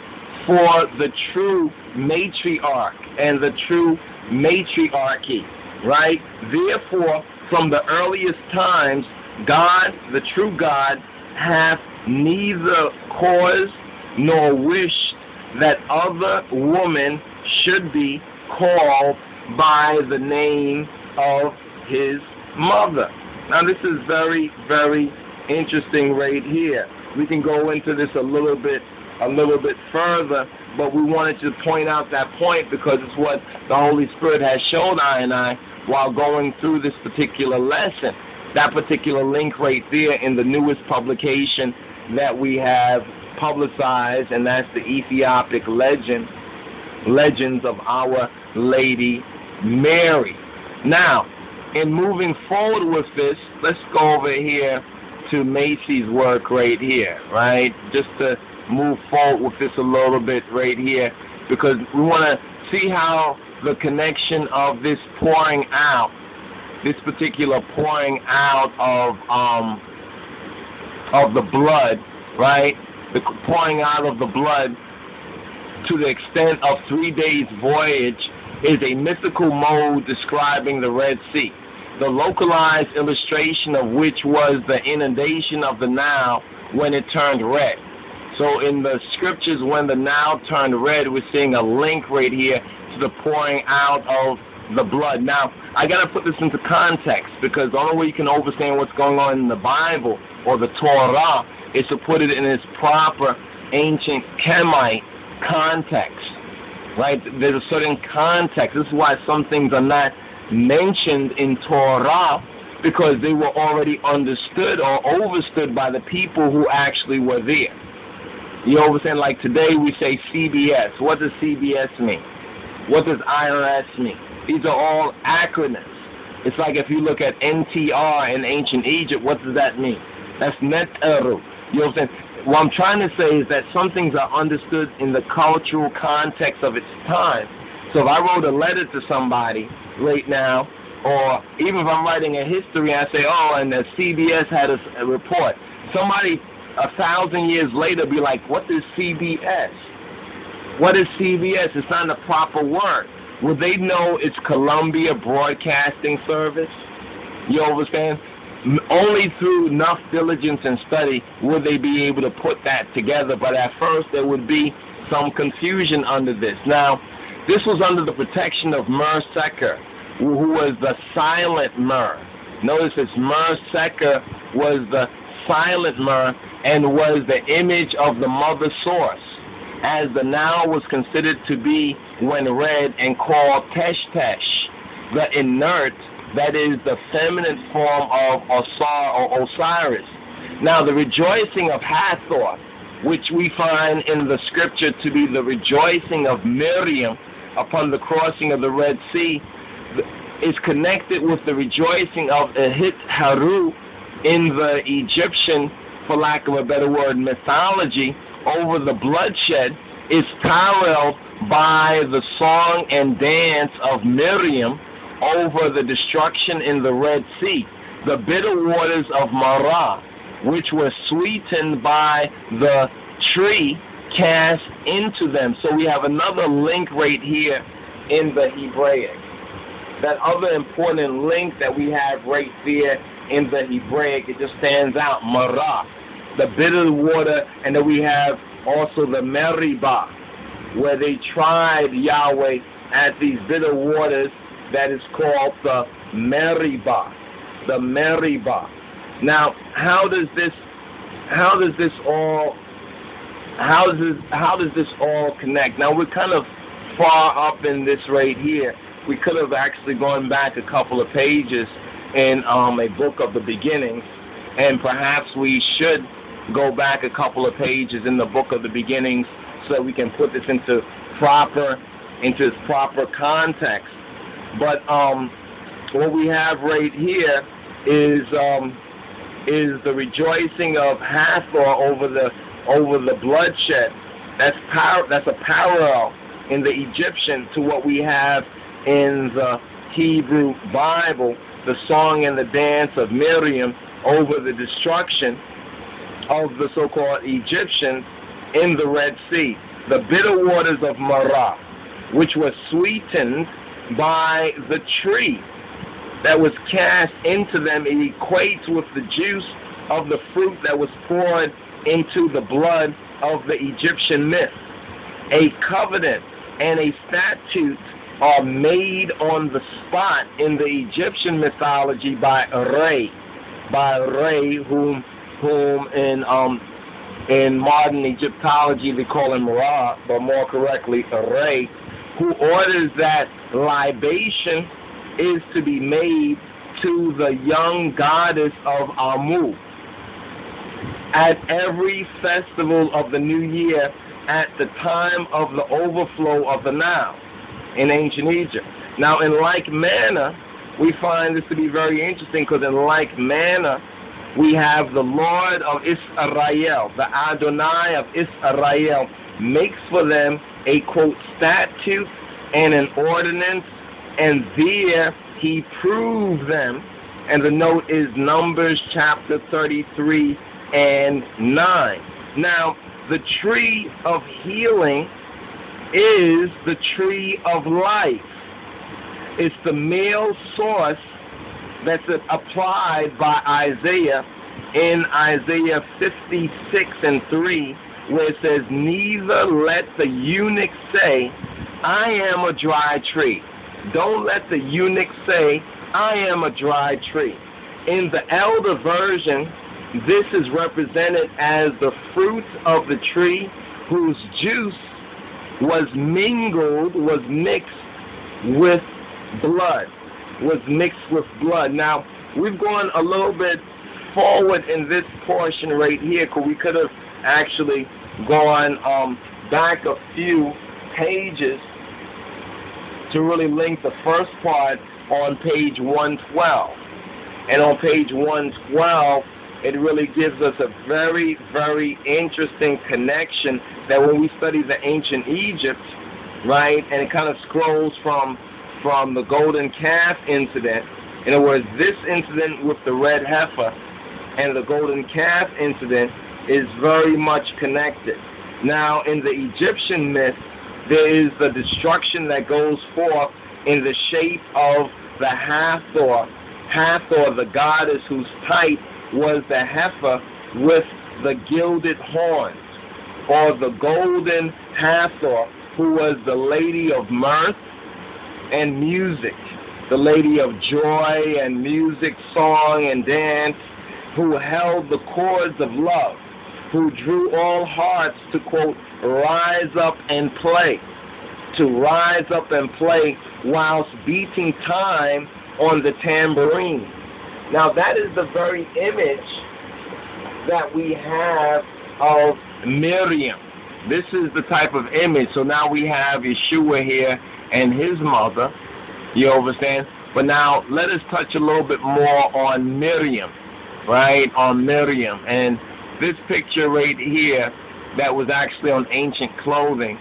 for the true matriarch and the true matriarchy, right? Therefore, from the earliest times, God, the true God, hath neither caused nor wished that other woman should be called by the name of his mother. Now, this is very, very interesting right here. We can go into this a little bit, a little bit further, but we wanted to point out that point because it's what the Holy Spirit has shown I and I while going through this particular lesson. That particular link right there in the newest publication that we have publicized, and that's the Ethiopic legend, legends of Our Lady Mary. Now, in moving forward with this, let's go over here to Massey's work right here, right? Just to move forward with this a little bit right here because we want to see how the connection of this pouring out, this particular pouring out of um, of the blood, right? The pouring out of the blood to the extent of three days voyage is a mythical mode describing the Red Sea. The localized illustration of which was the inundation of the Nile when it turned red. So in the scriptures, when the Nile turned red, we're seeing a link right here to the pouring out of the blood. Now, I got to put this into context because the only way you can understand what's going on in the Bible or the Torah is to put it in its proper ancient Kemite context. Right? There's a certain context. This is why some things are not mentioned in Torah because they were already understood or overstood by the people who actually were there. You know what? Like today we say CBS. What does CBS mean? What does IRS mean? These are all acronyms. It's like if you look at NTR in ancient Egypt, what does that mean? That's Neteru. You know what I'm saying? What I'm trying to say is that some things are understood in the cultural context of its time. So if I wrote a letter to somebody right now, or even if I'm writing a history and I say, oh, and the CBS had a, a report, somebody a thousand years later be like, what is CBS? What is CBS? It's not a proper word. Would they know it's Columbia Broadcasting Service? You understand? Only through enough diligence and study would they be able to put that together. But at first, there would be some confusion under this. Now, this was under the protection of Mer Seker, who was the silent Mer. Notice it's Mer Seker was the silent Mer and was the image of the mother source, as the Nile was considered to be when read and called Tesh Tesh, the inert that is the feminine form of Osar or Osiris. Now, the rejoicing of Hathor, which we find in the scripture to be the rejoicing of Miriam upon the crossing of the Red Sea, is connected with the rejoicing of Ahit Haru in the Egyptian, for lack of a better word, mythology over the bloodshed is paralleled by the song and dance of Miriam over the destruction in the Red Sea, the bitter waters of Marah, which were sweetened by the tree cast into them. So we have another link right here in the Hebraic. That other important link that we have right there in the Hebraic, it just stands out. Marah, the bitter water, and then we have also the Meribah, where they tried Yahweh at these bitter waters that is called the Meribah. The Meribah. Now, how does this how does this all how does this, how does this all connect? Now we're kind of far up in this right here. We could have actually gone back a couple of pages in um, a book of the beginnings, and perhaps we should go back a couple of pages in the book of the beginnings so that we can put this into proper into its proper context. But um, what we have right here is um, is the rejoicing of Hathor over the over the bloodshed. That's par- that's a parallel in the Egyptian to what we have in the Hebrew Bible, the song and the dance of Miriam over the destruction of the so-called Egyptians in the Red Sea, the bitter waters of Marah, which were sweetened by the tree that was cast into them. It equates with the juice of the fruit that was poured into the blood of the Egyptian myth. A covenant and a statute are made on the spot in the Egyptian mythology by Re, by Re, whom whom in um in modern Egyptology they call him Ra, but more correctly Re, who orders that libation is to be made to the young goddess of Amu at every festival of the new year at the time of the overflow of the Nile in ancient Egypt. Now, in like manner, we find this to be very interesting because in like manner, we have the Lord of Israel, the Adonai of Israel, makes for them a quote statute and an ordinance, and there he proved them. And the note is Numbers chapter 33 and 9. Now, the tree of healing is the tree of life. It's the male source that's applied by Isaiah in Isaiah 56 and 3, where it says, Neither let the eunuch say, I am a dry tree. Don't let the eunuch say, I am a dry tree. In the elder version, this is represented as the fruit of the tree whose juice was mingled, was mixed with blood, was mixed with blood. Now, we've gone a little bit forward in this portion right here, because we could have actually gone um, back a few pages to really link the first part on page 112. And on page 112, it really gives us a very, very interesting connection that when we study the ancient Egypt, right, and it kind of scrolls from from the golden calf incident. In other words, this incident with the red heifer and the golden calf incident is very much connected. Now, in the Egyptian myth, there is the destruction that goes forth in the shape of the Hathor. Hathor, the goddess whose type was the heifer with the gilded horns, or the golden Hathor, who was the lady of mirth and music, the lady of joy and music, song and dance, who held the chords of love, who drew all hearts to, quote, rise up and play, to rise up and play whilst beating time on the tambourine. Now, that is the very image that we have of Miriam. This is the type of image. So now we have Yeshua here and his mother. You understand? But now let us touch a little bit more on Miriam, right? On Miriam. And this picture right here that was actually on ancient clothing,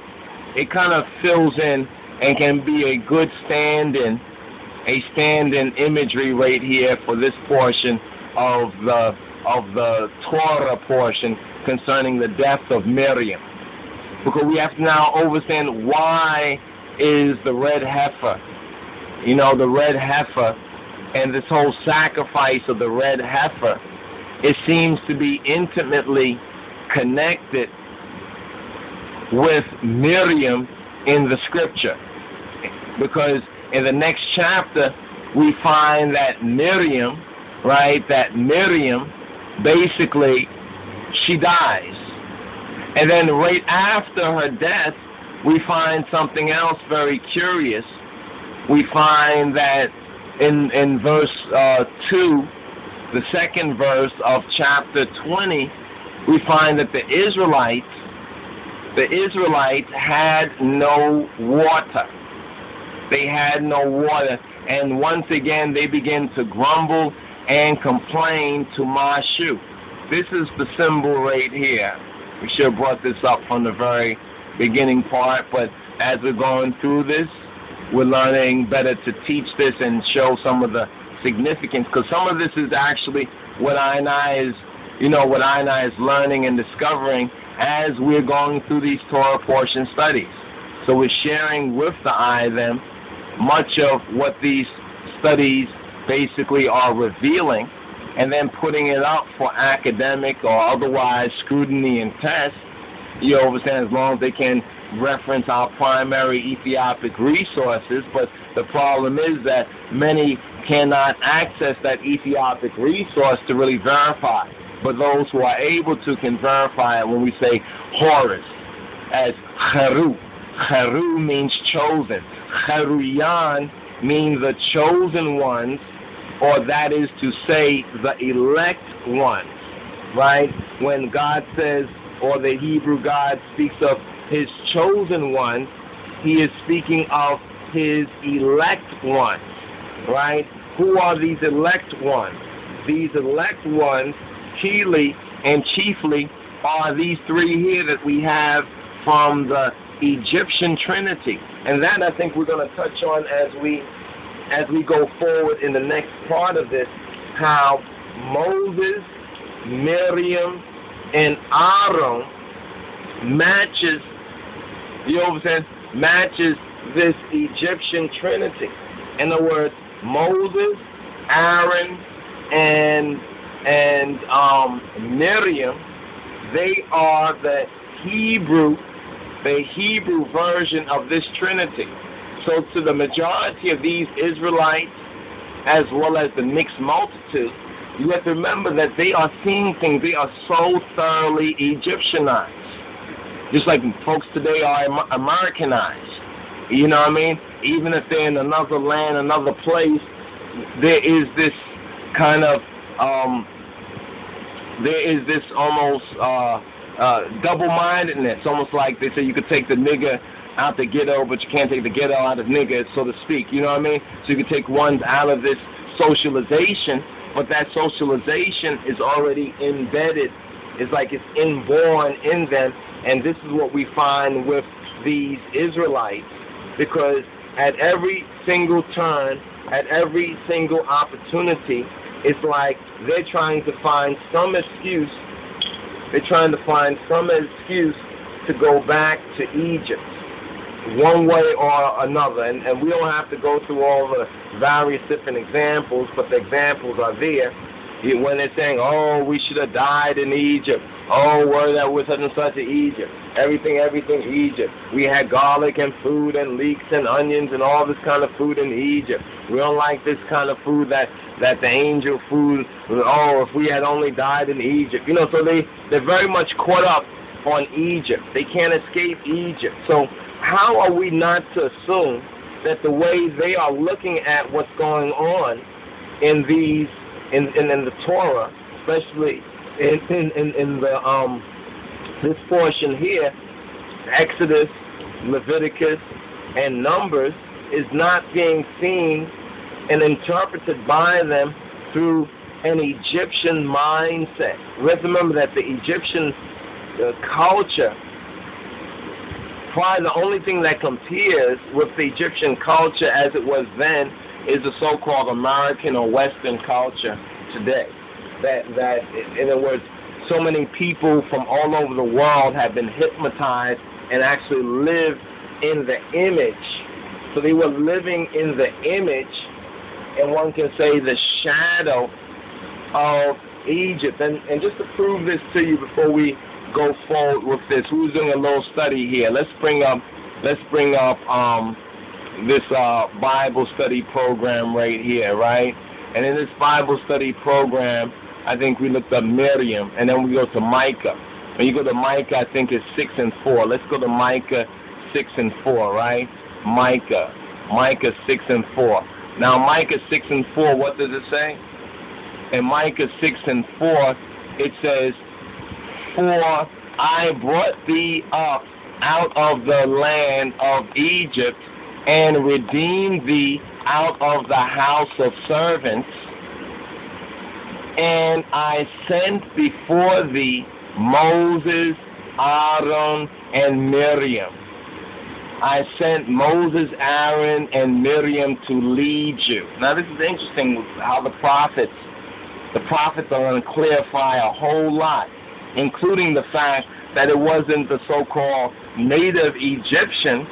it kind of fills in and can be a good stand in, a stand in imagery right here for this portion of the of the Torah portion concerning the death of Miriam. Because we have to now understand why is the red heifer. You know, the red heifer and this whole sacrifice of the red heifer, it seems to be intimately connected with Miriam in the scripture. Because in the next chapter, we find that Miriam, right, that Miriam basically she dies. And then right after her death, we find something else very curious. We find that in in verse uh, two, the second verse of chapter 20, we find that the Israelites, the Israelites had no water. They had no water, and once again they begin to grumble and complain to Mashu. This is the symbol right here. We should have brought this up from the very beginning part, but as we're going through this, we're learning better to teach this and show some of the significance, because some of this is actually what I and I is, you know, what I and I is learning and discovering as we're going through these Torah portion studies. So we're sharing with the I them much of what these studies basically are revealing and then putting it up for academic or otherwise scrutiny and test you understand, as long as they can reference our primary Ethiopic resources, but the problem is that many cannot access that Ethiopic resource to really verify. But those who are able to can verify it when we say Horus as Cheru. Cheru means chosen. Cheruyan means the chosen ones, or that is to say the elect ones. Right? When God says or the Hebrew God speaks of his chosen ones, he is speaking of his elect ones, right? Who are these elect ones? These elect ones, chiefly and chiefly, are these three here that we have from the Egyptian Trinity, and that I think we're going to touch on as we as we go forward in the next part of this. How Moses, Miriam, and Aaron matches, you know matches this Egyptian trinity. In other words, Moses, Aaron, and and um, Miriam, they are the Hebrew, the Hebrew version of this Trinity. So to the majority of these Israelites, as well as the mixed multitude, you have to remember that they are seeing things, they are so thoroughly Egyptianized. Just like folks today are Americanized. You know what I mean? Even if they're in another land, another place, there is this kind of um, there is this almost uh, uh, double-mindedness, almost like they say you could take the nigger out the ghetto, but you can't take the ghetto out of nigger, so to speak. You know what I mean? So you can take ones out of this socialization, but that socialization is already embedded. It's like it's inborn in them, and this is what we find with these Israelites, because at every single turn, at every single opportunity, it's like they're trying to find some excuse. They're trying to find some excuse to go back to Egypt, one way or another. And, and we don't have to go through all the various different examples, but the examples are there when they're saying, oh, we should have died in Egypt. Oh, were that was such and such in Egypt. Everything, everything Egypt. We had garlic and food and leeks and onions and all this kind of food in Egypt. We don't like this kind of food that that the angel food. Oh, if we had only died in Egypt. You know, so they they're very much caught up on Egypt. They can't escape Egypt. So how are we not to assume that the way they are looking at what's going on in these in, in, in the Torah, especially in, in, in, in the um this portion here, Exodus, Leviticus, and Numbers, is not being seen and interpreted by them through an Egyptian mindset. Let's remember that the Egyptian uh, culture, probably the only thing that compares with the Egyptian culture as it was then is the so-called American or Western culture today. That that in other words, so many people from all over the world have been hypnotized and actually live in the image. So they were living in the image, and one can say the shadow of Egypt. And and just to prove this to you before we go forward with this, who's doing a little study here? Let's bring up let's bring up um this uh, Bible study program right here, right? And in this Bible study program, I think we looked up Miriam, and then we go to Micah. When you go to Micah, I think it's 6 and 4. Let's go to Micah 6 and 4, right? Micah. Micah 6 and 4. Now, Micah 6 and 4, what does it say? In Micah 6 and 4, it says, For I brought thee up out of the land of Egypt and redeemed thee out of the house of servants. And I sent before thee Moses, Aaron, and Miriam. I sent Moses, Aaron, and Miriam to lead you. Now, this is interesting how the prophets, the prophets are going to clarify a whole lot, including the fact that it wasn't the so-called native Egyptian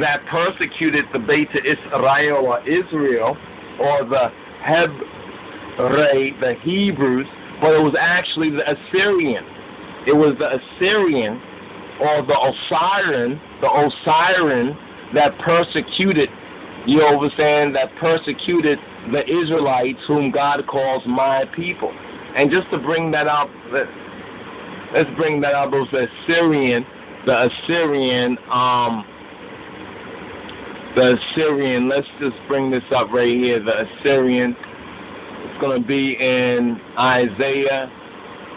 that persecuted the Beta Israel or Israel or the Hebre, the Hebrews, but it was actually the Assyrian. It was the Assyrian or the Osirian, the Osirian that persecuted, you understand, that persecuted the Israelites whom God calls my people. And just to bring that up, let's bring that up, those Assyrian, the Assyrian, um, the Assyrian, let's just bring this up right here. The Assyrian, it's going to be in Isaiah.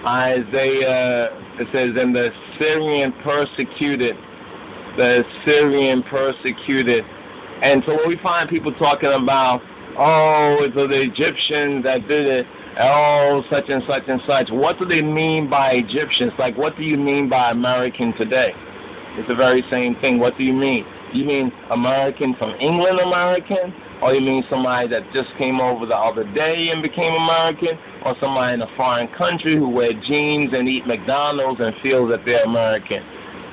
Isaiah, it says, and the Assyrian persecuted, the Assyrian persecuted. And so when we find people talking about, oh, it's the Egyptians that did it, oh, such and such and such, what do they mean by Egyptians? Like, what do you mean by American today? It's the very same thing. What do you mean? You mean American from England American? Or you mean somebody that just came over the other day and became American? Or somebody in a foreign country who wear jeans and eat McDonald's and feels that they're American?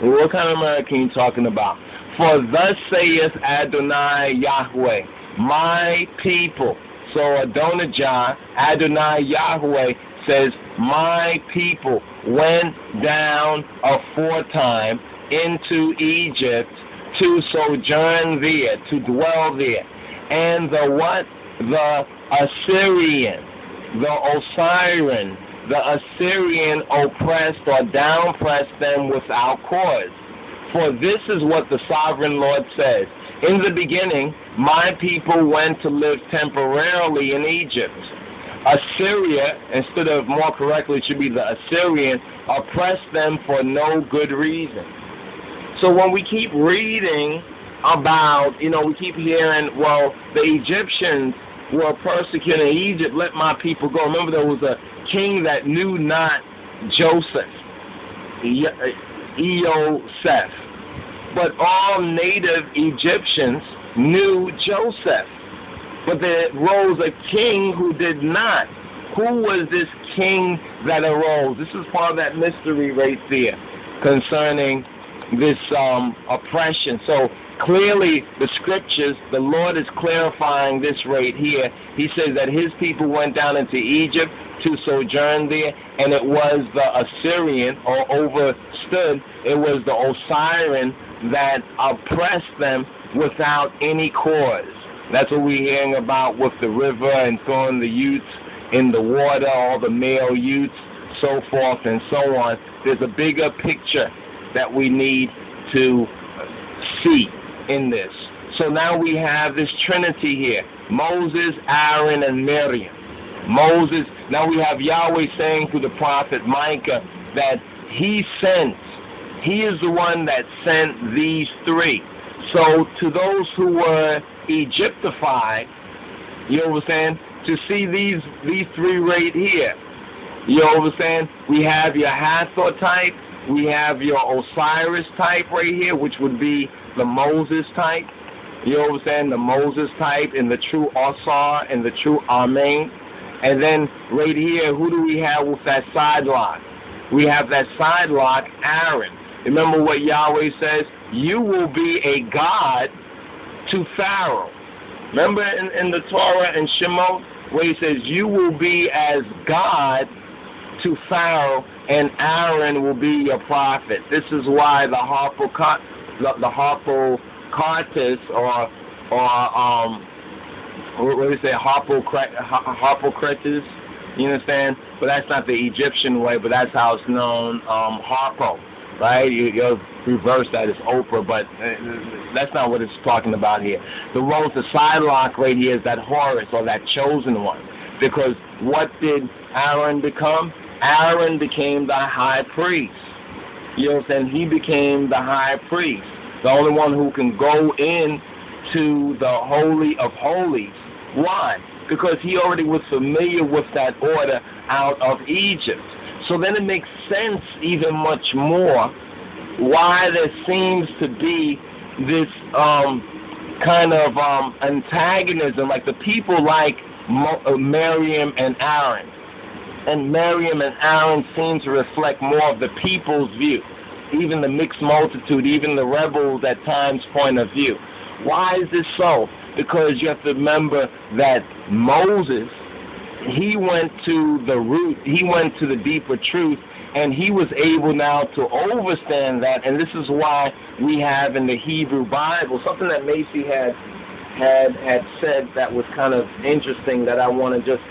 What kind of American are you talking about? For thus saith Adonai Yahweh, my people. So Adonijah, Adonai Yahweh says, my people went down aforetime into Egypt to sojourn there, to dwell there. And the what? The Assyrian, the Osirian, the Assyrian oppressed or downpressed them without cause. For this is what the sovereign Lord says. In the beginning, my people went to live temporarily in Egypt. Assyria, instead of more correctly, it should be the Assyrian, oppressed them for no good reason. So when we keep reading about, you know, we keep hearing, well, the Egyptians were persecuting Egypt, let my people go. Remember, there was a king that knew not Joseph, Eoseph. But all native Egyptians knew Joseph. But there rose a king who did not. Who was this king that arose? This is part of that mystery right there concerning this um, oppression. So clearly, the scriptures, the Lord is clarifying this right here. He says that his people went down into Egypt to sojourn there, and it was the Assyrian, or overstood, it was the Osirian that oppress them without any cause. That's what we're hearing about with the river and throwing the youths in the water, all the male youths, so forth and so on. There's a bigger picture that we need to see in this. So now we have this trinity here Moses, Aaron, and Miriam. Moses, now we have Yahweh saying to the prophet Micah that he sent, he is the one that sent these three. So to those who were Egyptified, you know what I'm saying? To see these these three right here. You know what I'm saying? We have your Hathor type, we have your Osiris type right here, which would be the Moses type. You know what I'm saying? The Moses type and the true Osar and the true Amen. And then right here, who do we have with that side lock? We have that side lock, Aaron. Remember what Yahweh says? You will be a God to Pharaoh. Remember in, in the Torah and Shemot where he says, You will be as God to Pharaoh, and Aaron will be your prophet. This is why the Harpocartus, the, the or or um what do you say Harpocrates, you understand? But that's not the Egyptian way, but that's how it's known, um Harpo right? You, you reverse that as Oprah, but uh, that's not what it's talking about here. The role the sidelock right here is that Horus or that chosen one. Because what did Aaron become? Aaron became the high priest. You know what I'm saying? He became the high priest, the only one who can go in to the Holy of Holies. Why? Because he already was familiar with that order out of Egypt. So then it makes sense even much more why there seems to be this um, kind of um, antagonism, like the people like Mo- uh, Miriam and Aaron. And Miriam and Aaron seem to reflect more of the people's view, even the mixed multitude, even the rebels at times' point of view. Why is this so? Because you have to remember that Moses he went to the root, he went to the deeper truth, and he was able now to overstand that. And this is why we have in the Hebrew Bible something that Massey had had had said that was kind of interesting that I want to just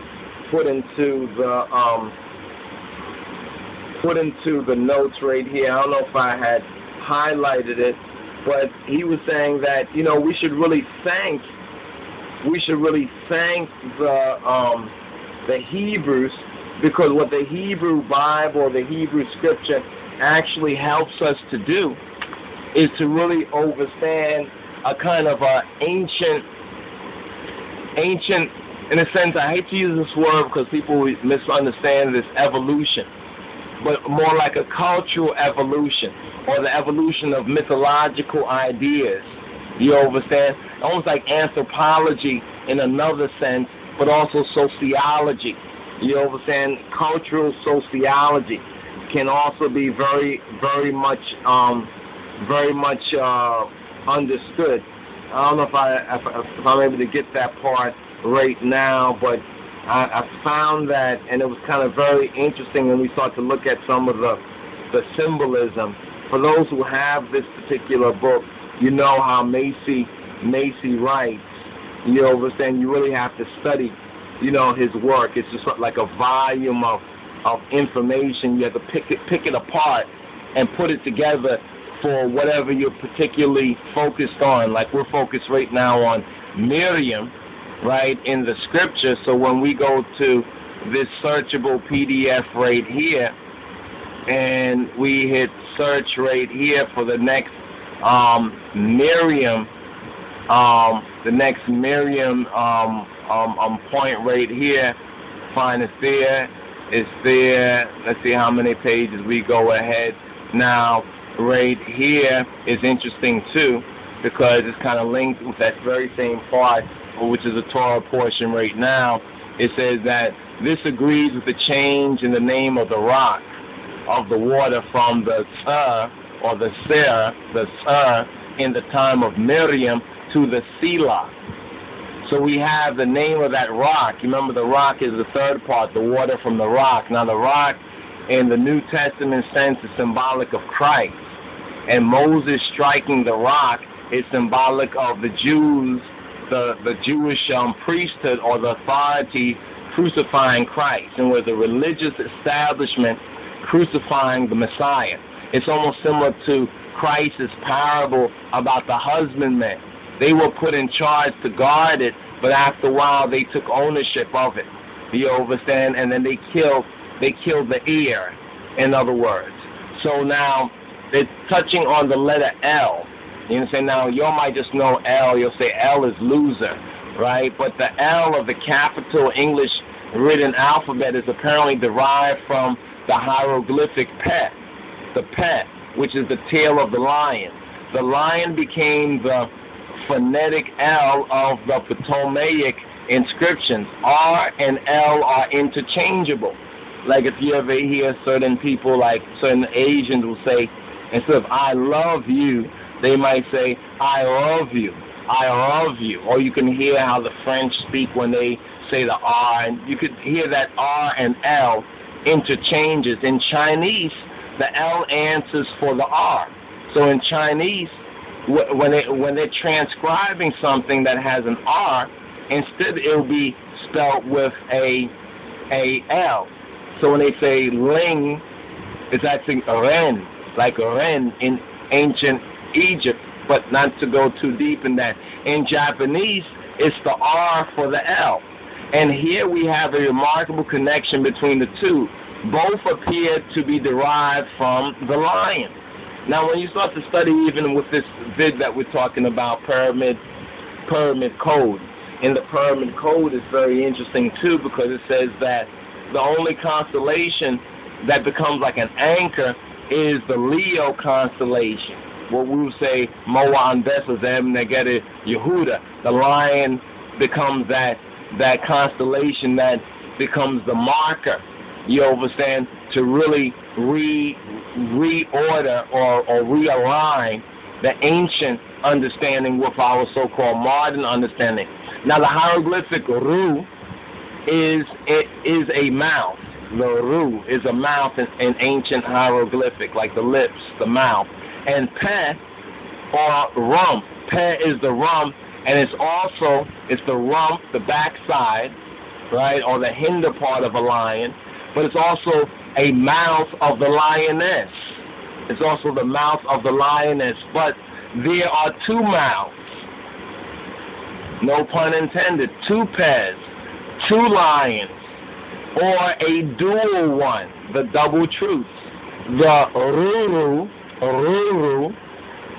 put into the um, put into the notes right here. I don't know if I had highlighted it, but he was saying that you know we should really thank we should really thank the um, the Hebrews because what the Hebrew Bible or the Hebrew Scripture actually helps us to do is to really understand a kind of a ancient, ancient, in a sense, I hate to use this word because people misunderstand this evolution, but more like a cultural evolution or the evolution of mythological ideas. You understand? Almost like anthropology in another sense but also sociology. You saying? Cultural sociology can also be very, very much, um, very much uh, understood. I don't know if I if, if I'm able to get that part right now, but I, I found that, and it was kind of very interesting when we start to look at some of the the symbolism. For those who have this particular book, you know how Massey Massey writes you know what I'm saying? You really have to study, you know, his work. It's just like a volume of of information. You have to pick it pick it apart and put it together for whatever you're particularly focused on. Like we're focused right now on Miriam, right, in the scripture. So when we go to this searchable PDF right here, and we hit search right here for the next um, Merriam, um, the next Miriam um, um, um, point right here. Find it there. It's there. Let's see how many pages we go ahead. Now, right here is interesting too because it's kind of linked with that very same part, which is a Torah portion right now. It says that this agrees with the change in the name of the rock of the water from the Tsar or the Ser, the Tsar, in the time of Miriam to the Selah. So we have the name of that rock. Remember the rock is the third part, the water from the rock. Now the rock in the New Testament sense is symbolic of Christ. And Moses striking the rock is symbolic of the Jews, the, the Jewish um, priesthood or the authority crucifying Christ, and was a religious establishment crucifying the Messiah. It's almost similar to Christ's parable about the husbandman. They were put in charge to guard it, but after a while they took ownership of it. You understand? And then they killed they killed the ear, in other words. So now it's touching on the letter L. You understand? Now, you might just know L. You'll say L is loser, right? But the L of the capital English written alphabet is apparently derived from the hieroglyphic pet, the pet, which is the tail of the lion. The lion became the phonetic L of the Ptolemaic inscriptions. R and L are interchangeable. Like if you ever hear certain people, like certain Asians will say, instead of I love you, they might say, I love you. I love you. Or you can hear how the French speak when they say the R, and you could hear that R and L interchanges. In Chinese, the L answers for the R. So in Chinese, when they when they're transcribing something that has an R, instead it'll be spelled with a a L. So when they say ling, it's actually ren, like ren in ancient Egypt, but not to go too deep in that. In Japanese, it's the R for the L. And here we have a remarkable connection between the two. Both appear to be derived from the lion. Now, when you start to study, even with this vid that we're talking about, pyramid, pyramid code, in the pyramid code is very interesting too because it says that the only constellation that becomes like an anchor is the Leo constellation. What we would say Moan Besazem Negede Yehuda. The lion becomes that that constellation that becomes the marker, you understand, to really re reorder or, or realign the ancient understanding with our so called modern understanding. Now the hieroglyphic Ru is it is a mouth. The Ru is a mouth in, in ancient hieroglyphic, like the lips, the mouth and peh or rump. Peh is the rump, and it's also it's the rump, the backside, right, or the hinder part of a lion, but it's also a mouth of the lioness. It's also the mouth of the lioness, but there are two mouths. No pun intended. Two pairs, two lions, or a dual one, the double truth. The ruru Ruru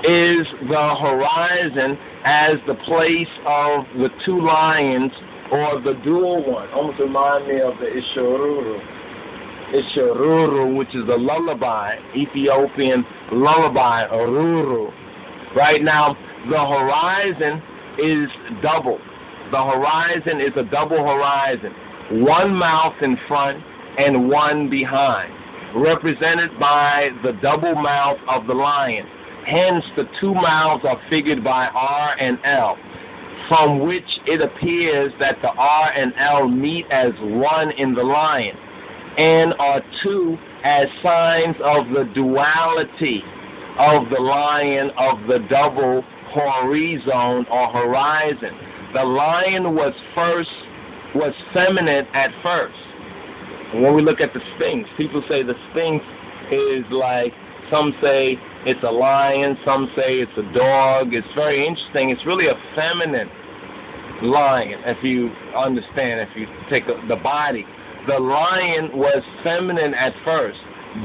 is the horizon as the place of the two lions or the dual one. Almost remind me of the Ishururu. Ishururu, which is the lullaby, Ethiopian lullaby, Ruru. Right now, the horizon is double. The horizon is a double horizon. One mouth in front and one behind represented by the double mouth of the lion. Hence, the two mouths are figured by R and L, from which it appears that the R and L meet as one in the lion, and are two as signs of the duality of the lion of the double horizon or horizon. The lion was first was feminine at first and when we look at the Sphinx, people say the Sphinx is like, some say it's a lion, some say it's a dog. It's very interesting. It's really a feminine lion, if you understand, if you take the body. The lion was feminine at first,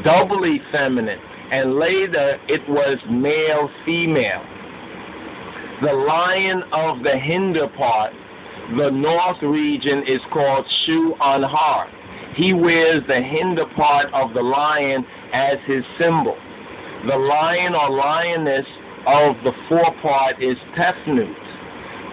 doubly feminine, and later it was male female. The lion of the hinder part, the north region, is called Shu Anhar. He wears the hinder part of the lion as his symbol. The lion or lioness of the forepart is Tefnut.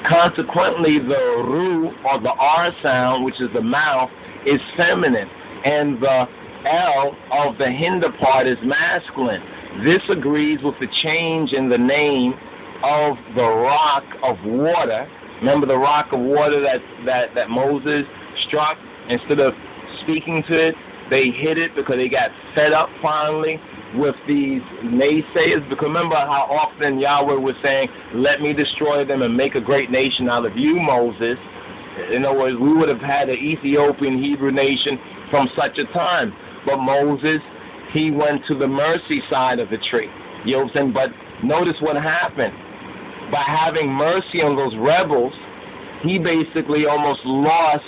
Consequently, the Ru or the R sound, which is the mouth, is feminine, and the L of the hinder part is masculine. This agrees with the change in the name of the rock of water. Remember the rock of water that, that, that Moses struck? Instead of speaking to it, they hit it because they got fed up finally with these naysayers. Because remember how often Yahweh was saying, Let me destroy them and make a great nation out of you, Moses. In other words, we would have had an Ethiopian Hebrew nation from such a time. But Moses, he went to the mercy side of the tree. You know what I'm saying? But notice what happened. By having mercy on those rebels, he basically almost lost,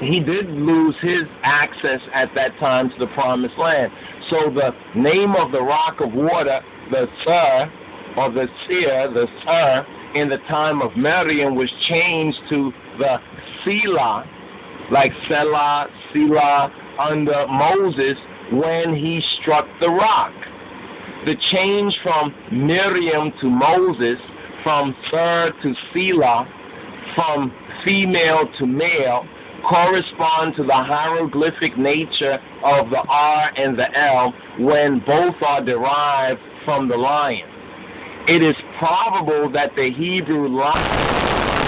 he did lose his access at that time to the promised land. So the name of the rock of water, the Sir, or the Seer, the Sir, in the time of Miriam was changed to the Selah, like Selah, Selah, under Moses when he struck the rock. The change from Miriam to Moses, from Sir to Selah, from female to male, correspond to the hieroglyphic nature of the R and the L when both are derived from the lion. It is probable that the Hebrew lion